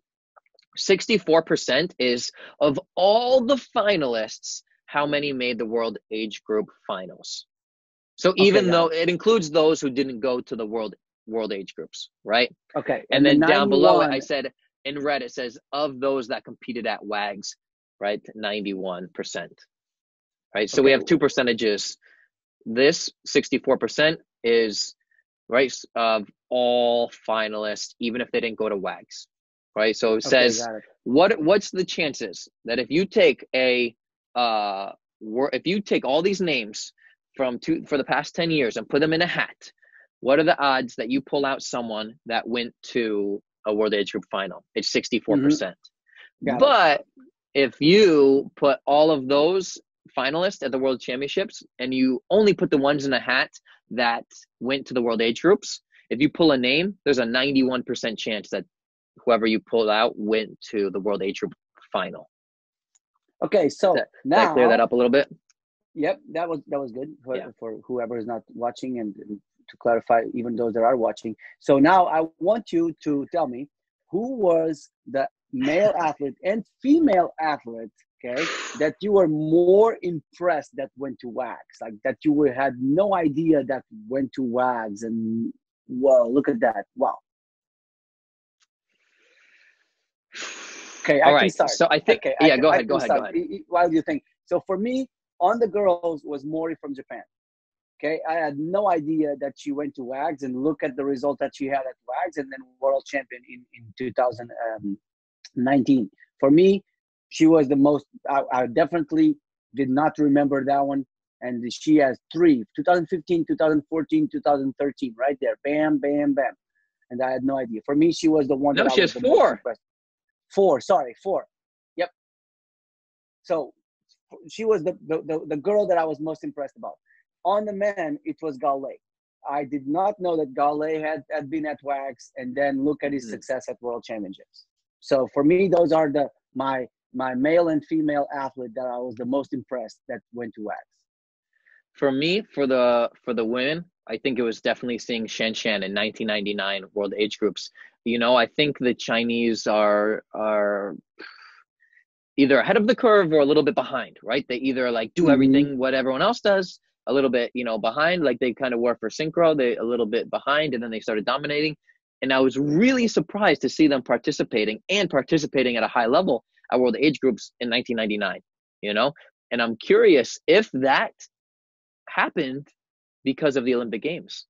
64% is of all the finalists, how many made the world age group finals. So even okay, though it includes those who didn't go to the world world age groups, right? Okay. And, and then the down below it, I said in red it says of those that competed at WAGs, right? 91%. Right? So okay. we have two percentages. This 64% is right of all finalists even if they didn't go to WAGs right? So it says it. what what's the chances that if you take a uh if you take all these names from two for the past 10 years and put them in a hat, what are the odds that you pull out someone that went to a World Age Group final? It's 64%. percent mm-hmm. But it. if you put all of those finalists at the World Championships and you only put the ones in the hat that went to the World Age Groups, if you pull a name, there's a 91% chance that whoever you pulled out went to the World Age Group final. Okay, so that, now that clear that up a little bit. Yep, that was that was good for, yeah. for whoever is not watching and, and to clarify, even those that are watching. So now I want you to tell me who was the male athlete and female athlete, okay, that you were more impressed that went to WAGs, like that you were, had no idea that went to WAGs, and whoa, look at that, wow. Okay, I All right. can start. So I think, okay, yeah, I, go I ahead, go ahead, go ahead. While you think, so for me, on the girls was Mori from Japan. Okay, I had no idea that she went to WAGs and look at the result that she had at WAGs and then world champion in, in 2019. Um, for me, she was the most, I, I definitely did not remember that one. And she has three 2015, 2014, 2013, right there. Bam, bam, bam. And I had no idea. For me, she was the one. No, that she has four. Four, sorry, four. Yep. So she was the, the, the, the, girl that I was most impressed about. On the men, it was Gale. I did not know that Gale had, had been at WAGs and then look at his mm-hmm. success at World Championships. So for me, those are the my my male and female athlete that I was the most impressed that went to WAGs. For me, for the for the women, I think it was definitely seeing Shan Shan in 1999 World Age Groups. You know, I think the Chinese are are either ahead of the curve or a little bit behind, right? They either like do mm-hmm. everything what everyone else does, a little bit, you know, behind, like they kind of were for synchro, they a little bit behind, and then they started dominating. And I was really surprised to see them participating and participating at a high level at World Age Groups in 1999. You know, and I'm curious if that happened because of the Olympic Games.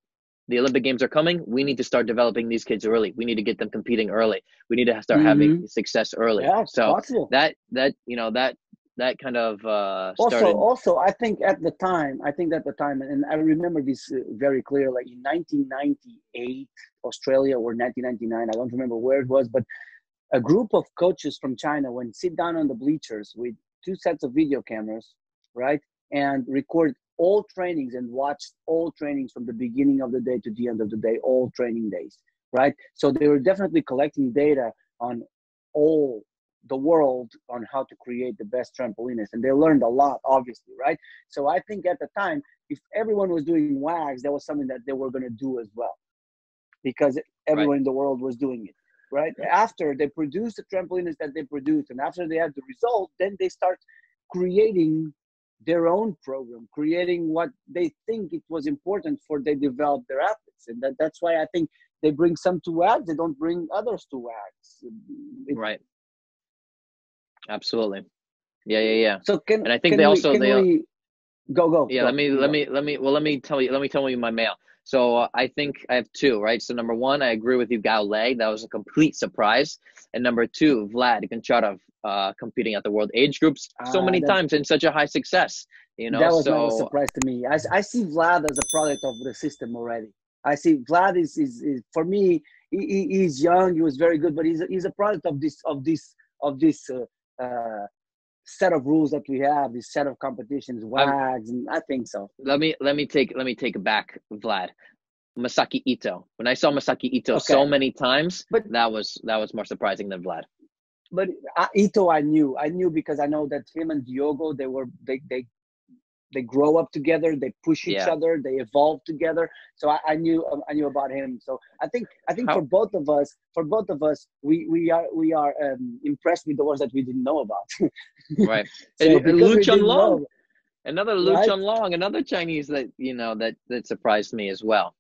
The Olympic Games are coming. We need to start developing these kids early. We need to get them competing early. We need to start mm-hmm. having success early. Yeah, so possible. that that you know that that kind of uh, also also I think at the time I think at the time and I remember this uh, very clear like in 1998 Australia or 1999 I don't remember where it was but a group of coaches from China went sit down on the bleachers with two sets of video cameras right and record all trainings and watched all trainings from the beginning of the day to the end of the day, all training days, right? So they were definitely collecting data on all the world on how to create the best trampolinists and they learned a lot obviously right? So i think at the time if everyone was doing wags that was something that they were going to do as well because everyone right. in the world was doing it right? After they produce the trampolinists that they produce and after they have the result then they start creating their own program creating what they think it was important for they develop their athletes. And that, that's why i think they bring some to wags they don't bring others to wags it, right absolutely yeah yeah yeah so can and i think they we, also they we, go go yeah go, let me go. let me let me well let me tell you let me tell you my mail so uh, I think I have two, right? So number one, I agree with you, Gaulet. That was a complete surprise. And number two, Vlad Goncharov uh, competing at the world age groups so many ah, times and such a high success. You know, that was so, a surprise to me. I, I see Vlad as a product of the system already. I see Vlad is, is, is for me. He, he's young. He was very good, but he's a, he's a product of this of this of this uh, uh, set of rules that we have, this set of competitions, wags, and I think so. Let me let me take let me take it back, Vlad. Masaki Ito. When I saw Masaki Ito okay. so many times, but that was that was more surprising than Vlad. But uh, Ito, I knew, I knew because I know that him and Diogo, they were they they they grow up together they push each yeah. other they evolve together so I, I, knew um, i knew about him so i think i think How? for both of us for both of us we we are we are um, impressed with the ones that we didn't know about right so Lu Chunlong another Lu right? Chunlong another chinese that you know that that surprised me as well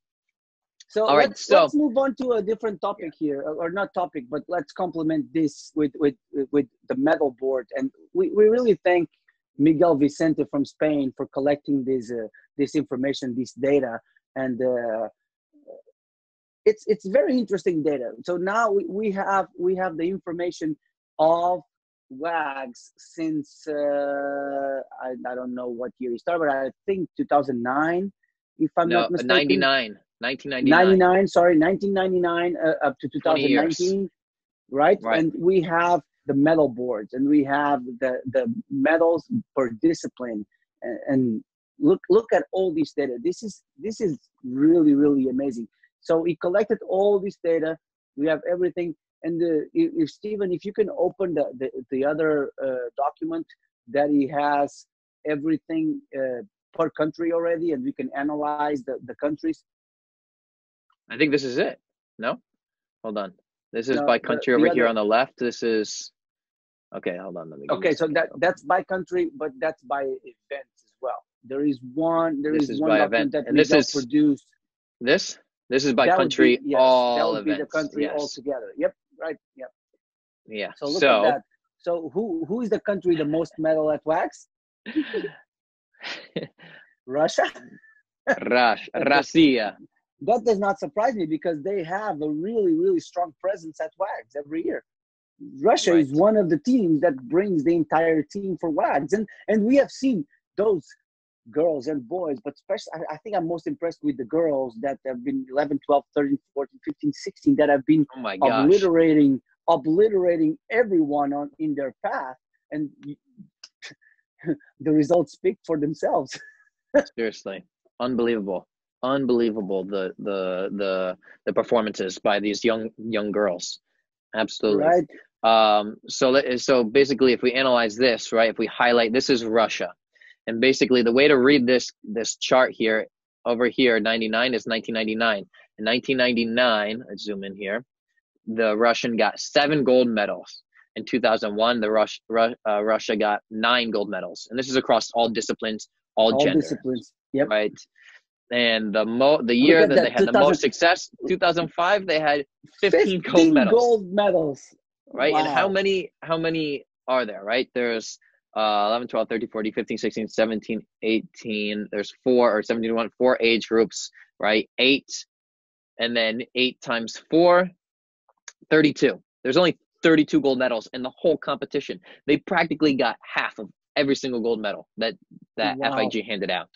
so, All let's, right, so let's move on to a different topic here, or not topic, but let's complement this with with with the medal board. And we, we really thank Miguel Vicente from Spain for collecting this uh, this information, this data, and uh, it's it's very interesting data. So now we, we have we have the information of WAGs since uh, I, I don't know what year he started, but I think 2009, if I'm no, not mistaken. 99. 1999. 99, sorry, 1999 uh, up to 2019, right? right? And we have the medal boards and we have the the medals per discipline and, and look look at all these data this is this is really really amazing so we collected all this data we have everything and the, if Steven, if you can open the the, the other uh, document that he has everything uh, per country already, and we can analyze the, the countries. I think this is it. No, hold on. This is no, by country the, over the here other, on the left. This is Okay, hold on. Let me. Okay, so that that's by country, but that's by events as well. There is one. There is, is one event, that and this is produced. This this is by that country. Be, yes, all that would events. be the country yes. altogether. Yep. Right. Yep. Yeah. So look so, at that. So who who is the country the most medal at WAGs? Russia. Russia. Russia. That does not surprise me because they have a really really strong presence at WAGs every year. Russia right. is one of the teams that brings the entire team for WAGs. And, and we have seen those girls and boys, but especially, I, I, think I'm most impressed with the girls that have been 11, 12, 13, 14, 15, 16 that have been oh obliterating, obliterating everyone on in their path. And the results speak for themselves. Seriously, unbelievable unbelievable the the the the performances by these young young girls absolutely right um, so so basically, if we analyze this, right, if we highlight this is Russia, and basically the way to read this this chart here over here, 99 is 1999. In 1999, let's zoom in here. The Russian got seven gold medals. In 2001, the Rush, uh, Russia got nine gold medals, and this is across all disciplines, all, all gender. disciplines. Yep. Right. And the mo the year that, that, they had the most success, 2005, they had 15, 15 gold medals. Gold medals right? Wow. And how many how many are there, right? There's uh, 11, 12, 13, 14, 15, 16, 17, 18. There's four or 17 one, four age groups, right? Eight, and then eight times four, 32. There's only 32 gold medals in the whole competition. They practically got half of every single gold medal that that wow. FIG handed out.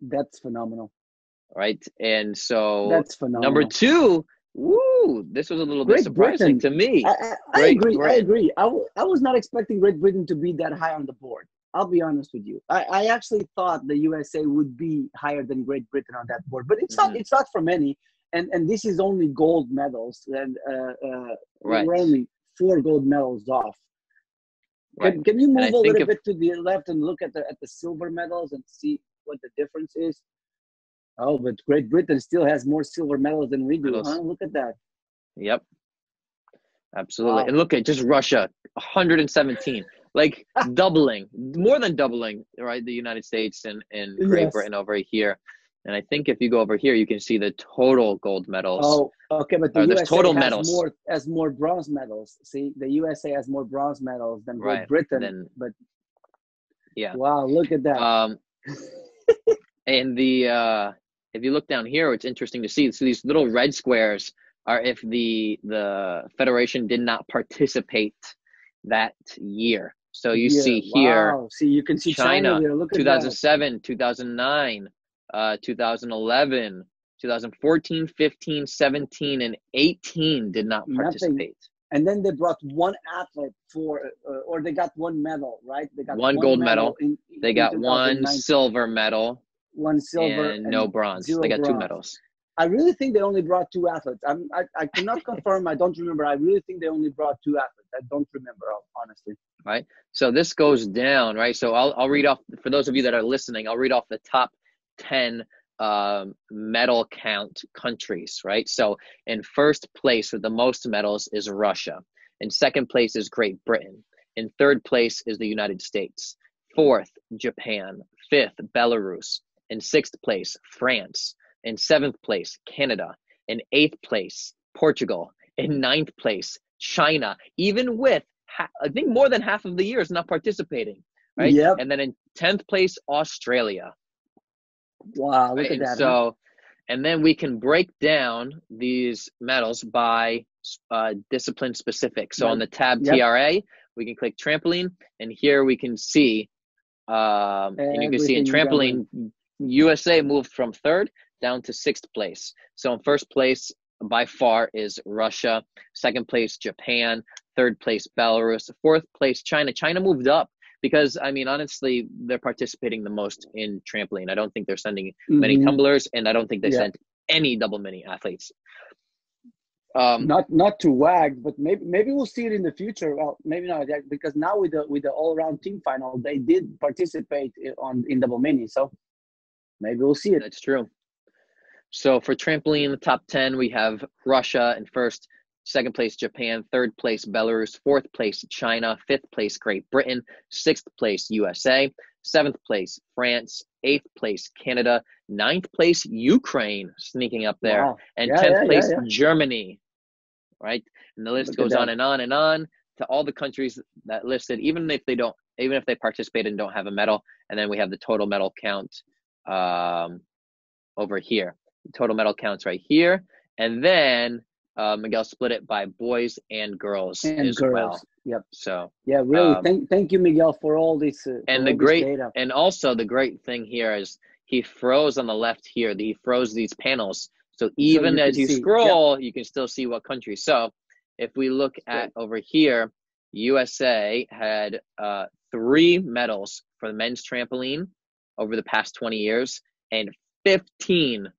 That's phenomenal. Right, and so that's phenomenal. Number two Woo! This was a little Great bit surprising Britain. to me. I, I, I agree. Britain. I agree. I, w- I was not expecting Great Britain to be that high on the board. I'll be honest with you. I, I actually thought the USA would be higher than Great Britain on that board, but it's mm-hmm. not. It's not for many. And and this is only gold medals, and uh, uh, right. we're only four gold medals off. Right. Can, can you move a little if- bit to the left and look at the at the silver medals and see what the difference is? Oh, but Great Britain still has more silver medals than we do. Huh? Look at that. Yep. Absolutely. Wow. And look at just Russia, 117, like doubling, more than doubling, right? The United States and, and Great Yes. Britain over here. And I think if you go over here, you can see the total gold medals. Oh, okay, but the there's USA total has medals. more has more bronze medals. See, the USA has more bronze medals than Great Right, Britain. then- but Yeah. wow, look at that. Um, and the uh, if you look down here, it's interesting to see. So these little red squares are if the the federation did not participate that year. So you Yeah, see here, Wow. See, you can see China, China, there. Look at that. 2007, 2009, uh, 2011, 2014, 15, 17, and 18 did not Nothing. participate. And then they brought one athlete for, uh, or they got one medal, right? They got One gold medal. in- They in got one silver medal one silver, and no bronze. They got two medals. I really think they only brought two athletes. I'm, I, I cannot confirm. I don't remember. I really think they only brought two athletes. I don't remember, honestly. Right. So this goes down, right? So I'll I'll read off for those of you that are listening. I'll read off the top ten um, medal count countries, right? So in first place with the most medals is Russia. In second place is Great Britain. In third place is the United States. Fourth, Japan. Fifth, Belarus. In sixth place, France. In seventh place, Canada. In eighth place, Portugal. In ninth place, China. Even with ha- I think more than half of the year is not participating, right? Yep. And then in tenth place, Australia. Wow, look Right? at And that. huh? so, and then we can break down these medals by uh, discipline specific. So on the tab Yep. TRA, we can click trampoline, and here we can see, um, and you can see in trampoline, USA moved from third down to sixth place. So in first place by far is Russia, second place Japan, third place Belarus, fourth place China. China moved up because I mean honestly they're participating the most in trampoline. I don't think they're sending many Mhm. tumblers, and I don't think they Yeah. sent any double mini athletes. Um, not not to wag, but maybe maybe we'll see it in the future. Well, maybe not yet, because now with the with the all around team final, they did participate on in double mini. So maybe we'll see it. That's true. So for trampoline, the top 10, we have Russia in first, second place, Japan, third place, Belarus, fourth place, China, fifth place, Great Britain, sixth place, USA, seventh place, France, eighth place, Canada, ninth place, Ukraine, sneaking up there, Wow. and Yeah, 10th yeah, place, yeah. Germany, right? And the list Look goes on and on and on to all the countries that listed, even if they don't, even if they participate and don't have a medal. And then we have the total medal count um, over here. Total medal counts right here. And then uh, Miguel split it by boys and girls And as girls. well. Yep. So, Yeah, really. Um, thank thank you, Miguel, for all this. Uh, and the great data. and also the great thing here is he froze on the left here. He froze these panels. So even you as you see, scroll, you can still see what country. So if we look at over here, USA had uh, three medals for the men's trampoline over the past 20 years and 15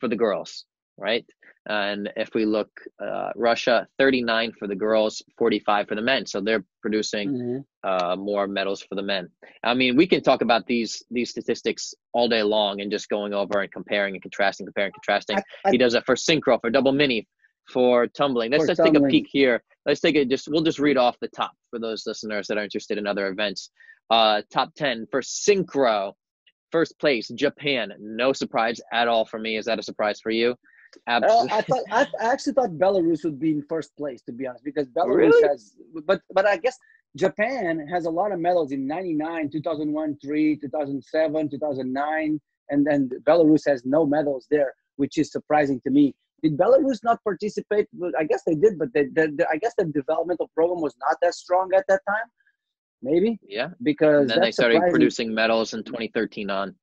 for the girls, right? And if we look, uh, Russia, 39 for the girls, 45 for the men. So they're producing Mhm. uh, more medals for the men. I mean, we can talk about these these statistics all day long and just going over and comparing and contrasting, comparing, contrasting. I- I- he does it for synchro, for double mini, for tumbling. Let's For just take a peek here. Let's take it. just we'll just read off the top for those listeners that are interested in other events. Uh, top ten for synchro. First place, Japan. No surprise at all for me. Is that a surprise for you? Uh, Absolutely. I thought I, I actually thought Belarus would be in first place to be honest because Belarus Really? has but but I guess Japan has a lot of medals in 99, 2001, 3, 2007, 2009 and then Belarus has no medals there which is surprising to me. Did Belarus not participate? I guess they did but they, they, they- I guess the developmental program was not that strong at that time. Maybe yeah. because And then they started surprising, producing medals in 2013 on.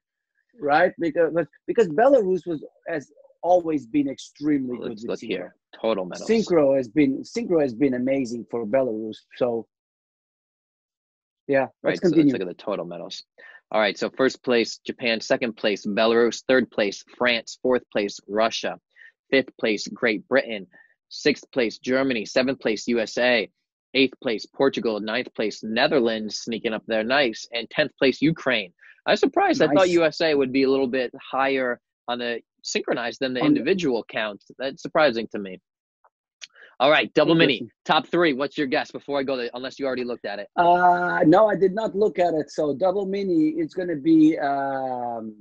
right because because Belarus was has always been extremely good Let's with look synchro. here. Total medals. Synchro has been synchro has been amazing for Belarus. So yeah, let's Right, so let's look at the total medals. All right, so first place Japan, second place Belarus, third place France, fourth place Russia, fifth place Great Britain, sixth place Germany, seventh place USA, eighth place Portugal, ninth place Netherlands sneaking up there, nice, and tenth place Ukraine. I was surprised. Nice. I thought USA would be a little bit higher on the synchronized than the individual count. That's surprising to me. All right, double mini top three. What's your guess before I go there? Unless you already looked at it. Uh, no, I did not look at it. So double mini, it's going to be um,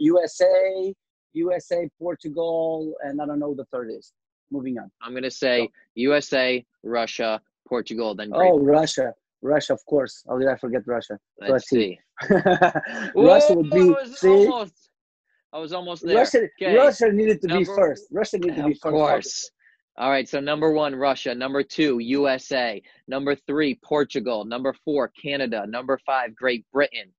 USA, USA, Portugal, and I don't know the third is. Moving on. I'm going to say so. USA, Russia, Portugal, then. Great oh, Russia, Russia, of course. How did I forget Russia? Let's, Let's see. see. Russia would be. See, almost, I was almost there. Russia, okay. Russia needed to Number, be first. Russia needed to be first. Of course. All right, so number one, Russia. Number two, USA. Number three, Portugal. Number four, Canada. Number five, Great Britain.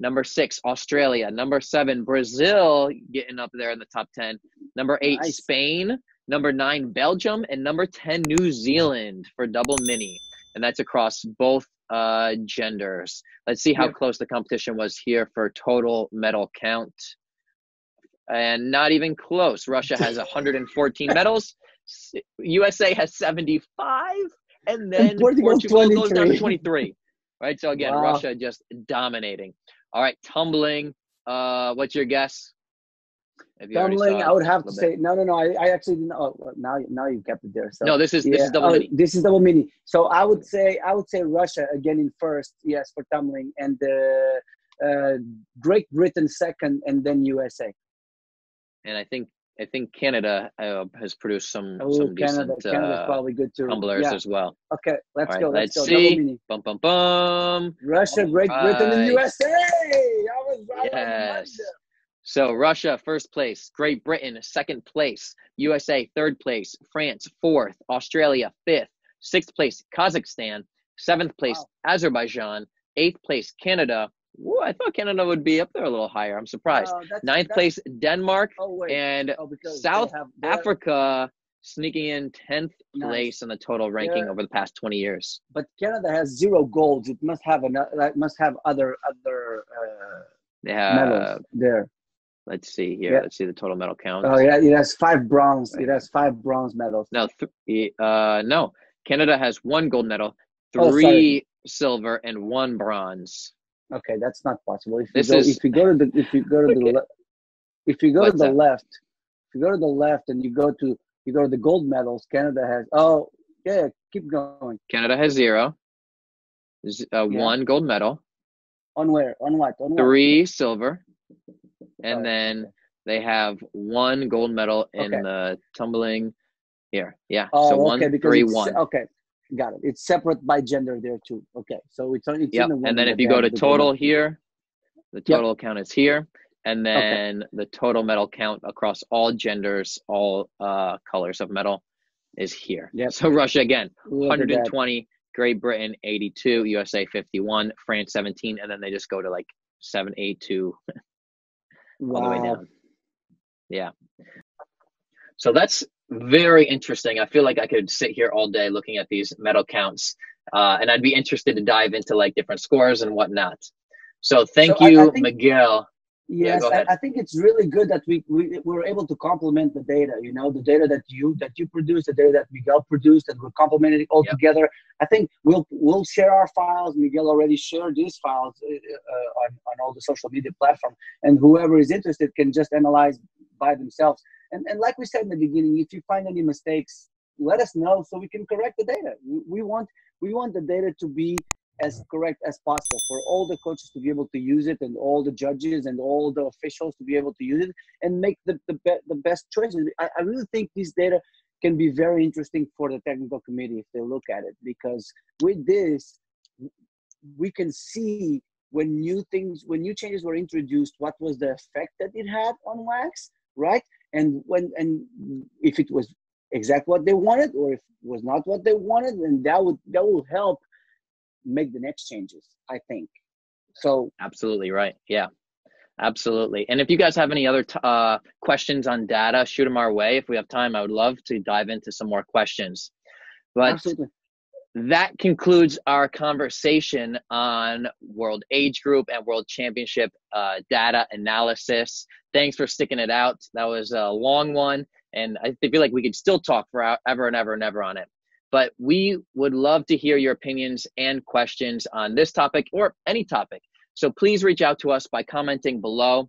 Number six, Australia. Number seven, Brazil, getting up there in the top 10. Number eight, nice. Spain. Number nine, Belgium. And number 10, New Zealand for double mini. And that's across both uh, genders. Let's see how close the competition was here for total medal count. And not even close. Russia has 114 medals. USA has 75, and then and Portugal, Portugal goes down to 23. Right. So again, wow. Russia just dominating. All right, tumbling. Uh, what's your guess? Tumbling, I would have to say no, no, no. I, I actually didn't. Oh, now, now you kept it there. So no, this is yeah. this is double oh, mini. This is double mini. So I would say I would say Russia again in first, yes, for tumbling, and uh, uh, Great Britain second, and then USA. And I think I think Canada uh, has produced some oh, some Canada, decent uh, probably good too. tumblers yeah. as well. Okay, let's right, go. Let's, let's go. see. Bum bum bum. Russia, Great right. Britain, and USA. I was, I yes. So Russia first place, Great Britain second place, USA third place, France fourth, Australia fifth, sixth place Kazakhstan, seventh place wow. Azerbaijan, eighth place Canada, Ooh, I thought Canada would be up there a little higher. I'm surprised. Uh, that's, Ninth that's, place, Denmark, oh, and oh, South have, Africa sneaking in 10th nice. place in the total ranking over the past 20 years. But Canada has zero golds. It must have another. It must have other other uh, yeah, medals there. Let's see here. Yeah. Let's see the total medal count. Oh yeah, it has five bronze. It has five bronze medals. No, th- uh, no. Canada has one gold medal, oh, three oh, silver, and one bronze. Okay, that's not possible. If you this go, is... if you go to the, if you go to the, le- if you go What's to the that? left, if you go to the left and you go to, you go to the gold medals. Canada has. Oh, yeah, keep going. Canada has zero. uh, yeah. One gold medal. On where? On what? On Three what? silver, and oh, then they have one gold medal in okay. the tumbling. Here, yeah. Oh, so one, okay, three, one. Okay, Got it. It's separate by gender there too. Okay, so it's, only. yep. and then if you go to total here, the total yep. count is here, and then okay. the total medal count across all genders, all uh, colors of medal, is here. Yep. So Russia again, 120. Great Britain 82, USA 51, France 17, and then they just go to like 7, 8, 2, wow. all the way down. Yeah. So that's very interesting. I feel like I could sit here all day looking at these medal counts, uh, and I'd be interested to dive into like different scores and whatnot. So thank so you, I, I think, Miguel. Yes, yeah, I, I, think it's really good that we, we were able to complement the data. You know, the data that you that you produced, the data that Miguel produced, and we're complementing it all yep. together. I think we'll we'll share our files. Miguel already shared these files uh, uh, on on all the social media platform, and whoever is interested can just analyze by themselves and, and like we said in the beginning, if you find any mistakes, let us know so we can correct the data. We, we want we want the data to be as correct as possible for all the coaches to be able to use it and all the judges and all the officials to be able to use it and make the, the, be, the best choices. I, I really think these data can be very interesting for the technical committee if they look at it because with this, we can see when new things, when new changes were introduced, what was the effect that it had on WAGs, right? and when and if it was exactly what they wanted or if it was not what they wanted then that would that will help make the next changes i think. So absolutely right. Yeah. Absolutely. And if you guys have any other t- uh, questions on data shoot them our way. If we have time i would love to dive into some more questions. But absolutely. that concludes our conversation on World Age Group and World Championship uh, data analysis. Thanks for sticking it out. That was a long one, and I feel like we could still talk for ever and ever and ever on it. But we would love to hear your opinions and questions on this topic or any topic. So please reach out to us by commenting below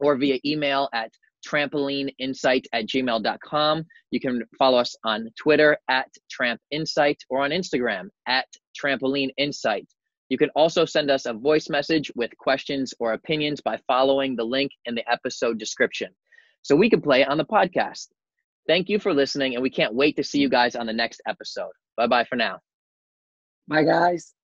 or via email at trampolineinsight at gmail.com. You can follow us on Twitter at trampinsight or on Instagram at trampolineinsight. You can also send us a voice message with questions or opinions by following the link in the episode description so we can play on the podcast. Thank you for listening, and we can't wait to see you guys on the next episode. Bye bye for now. Bye, guys.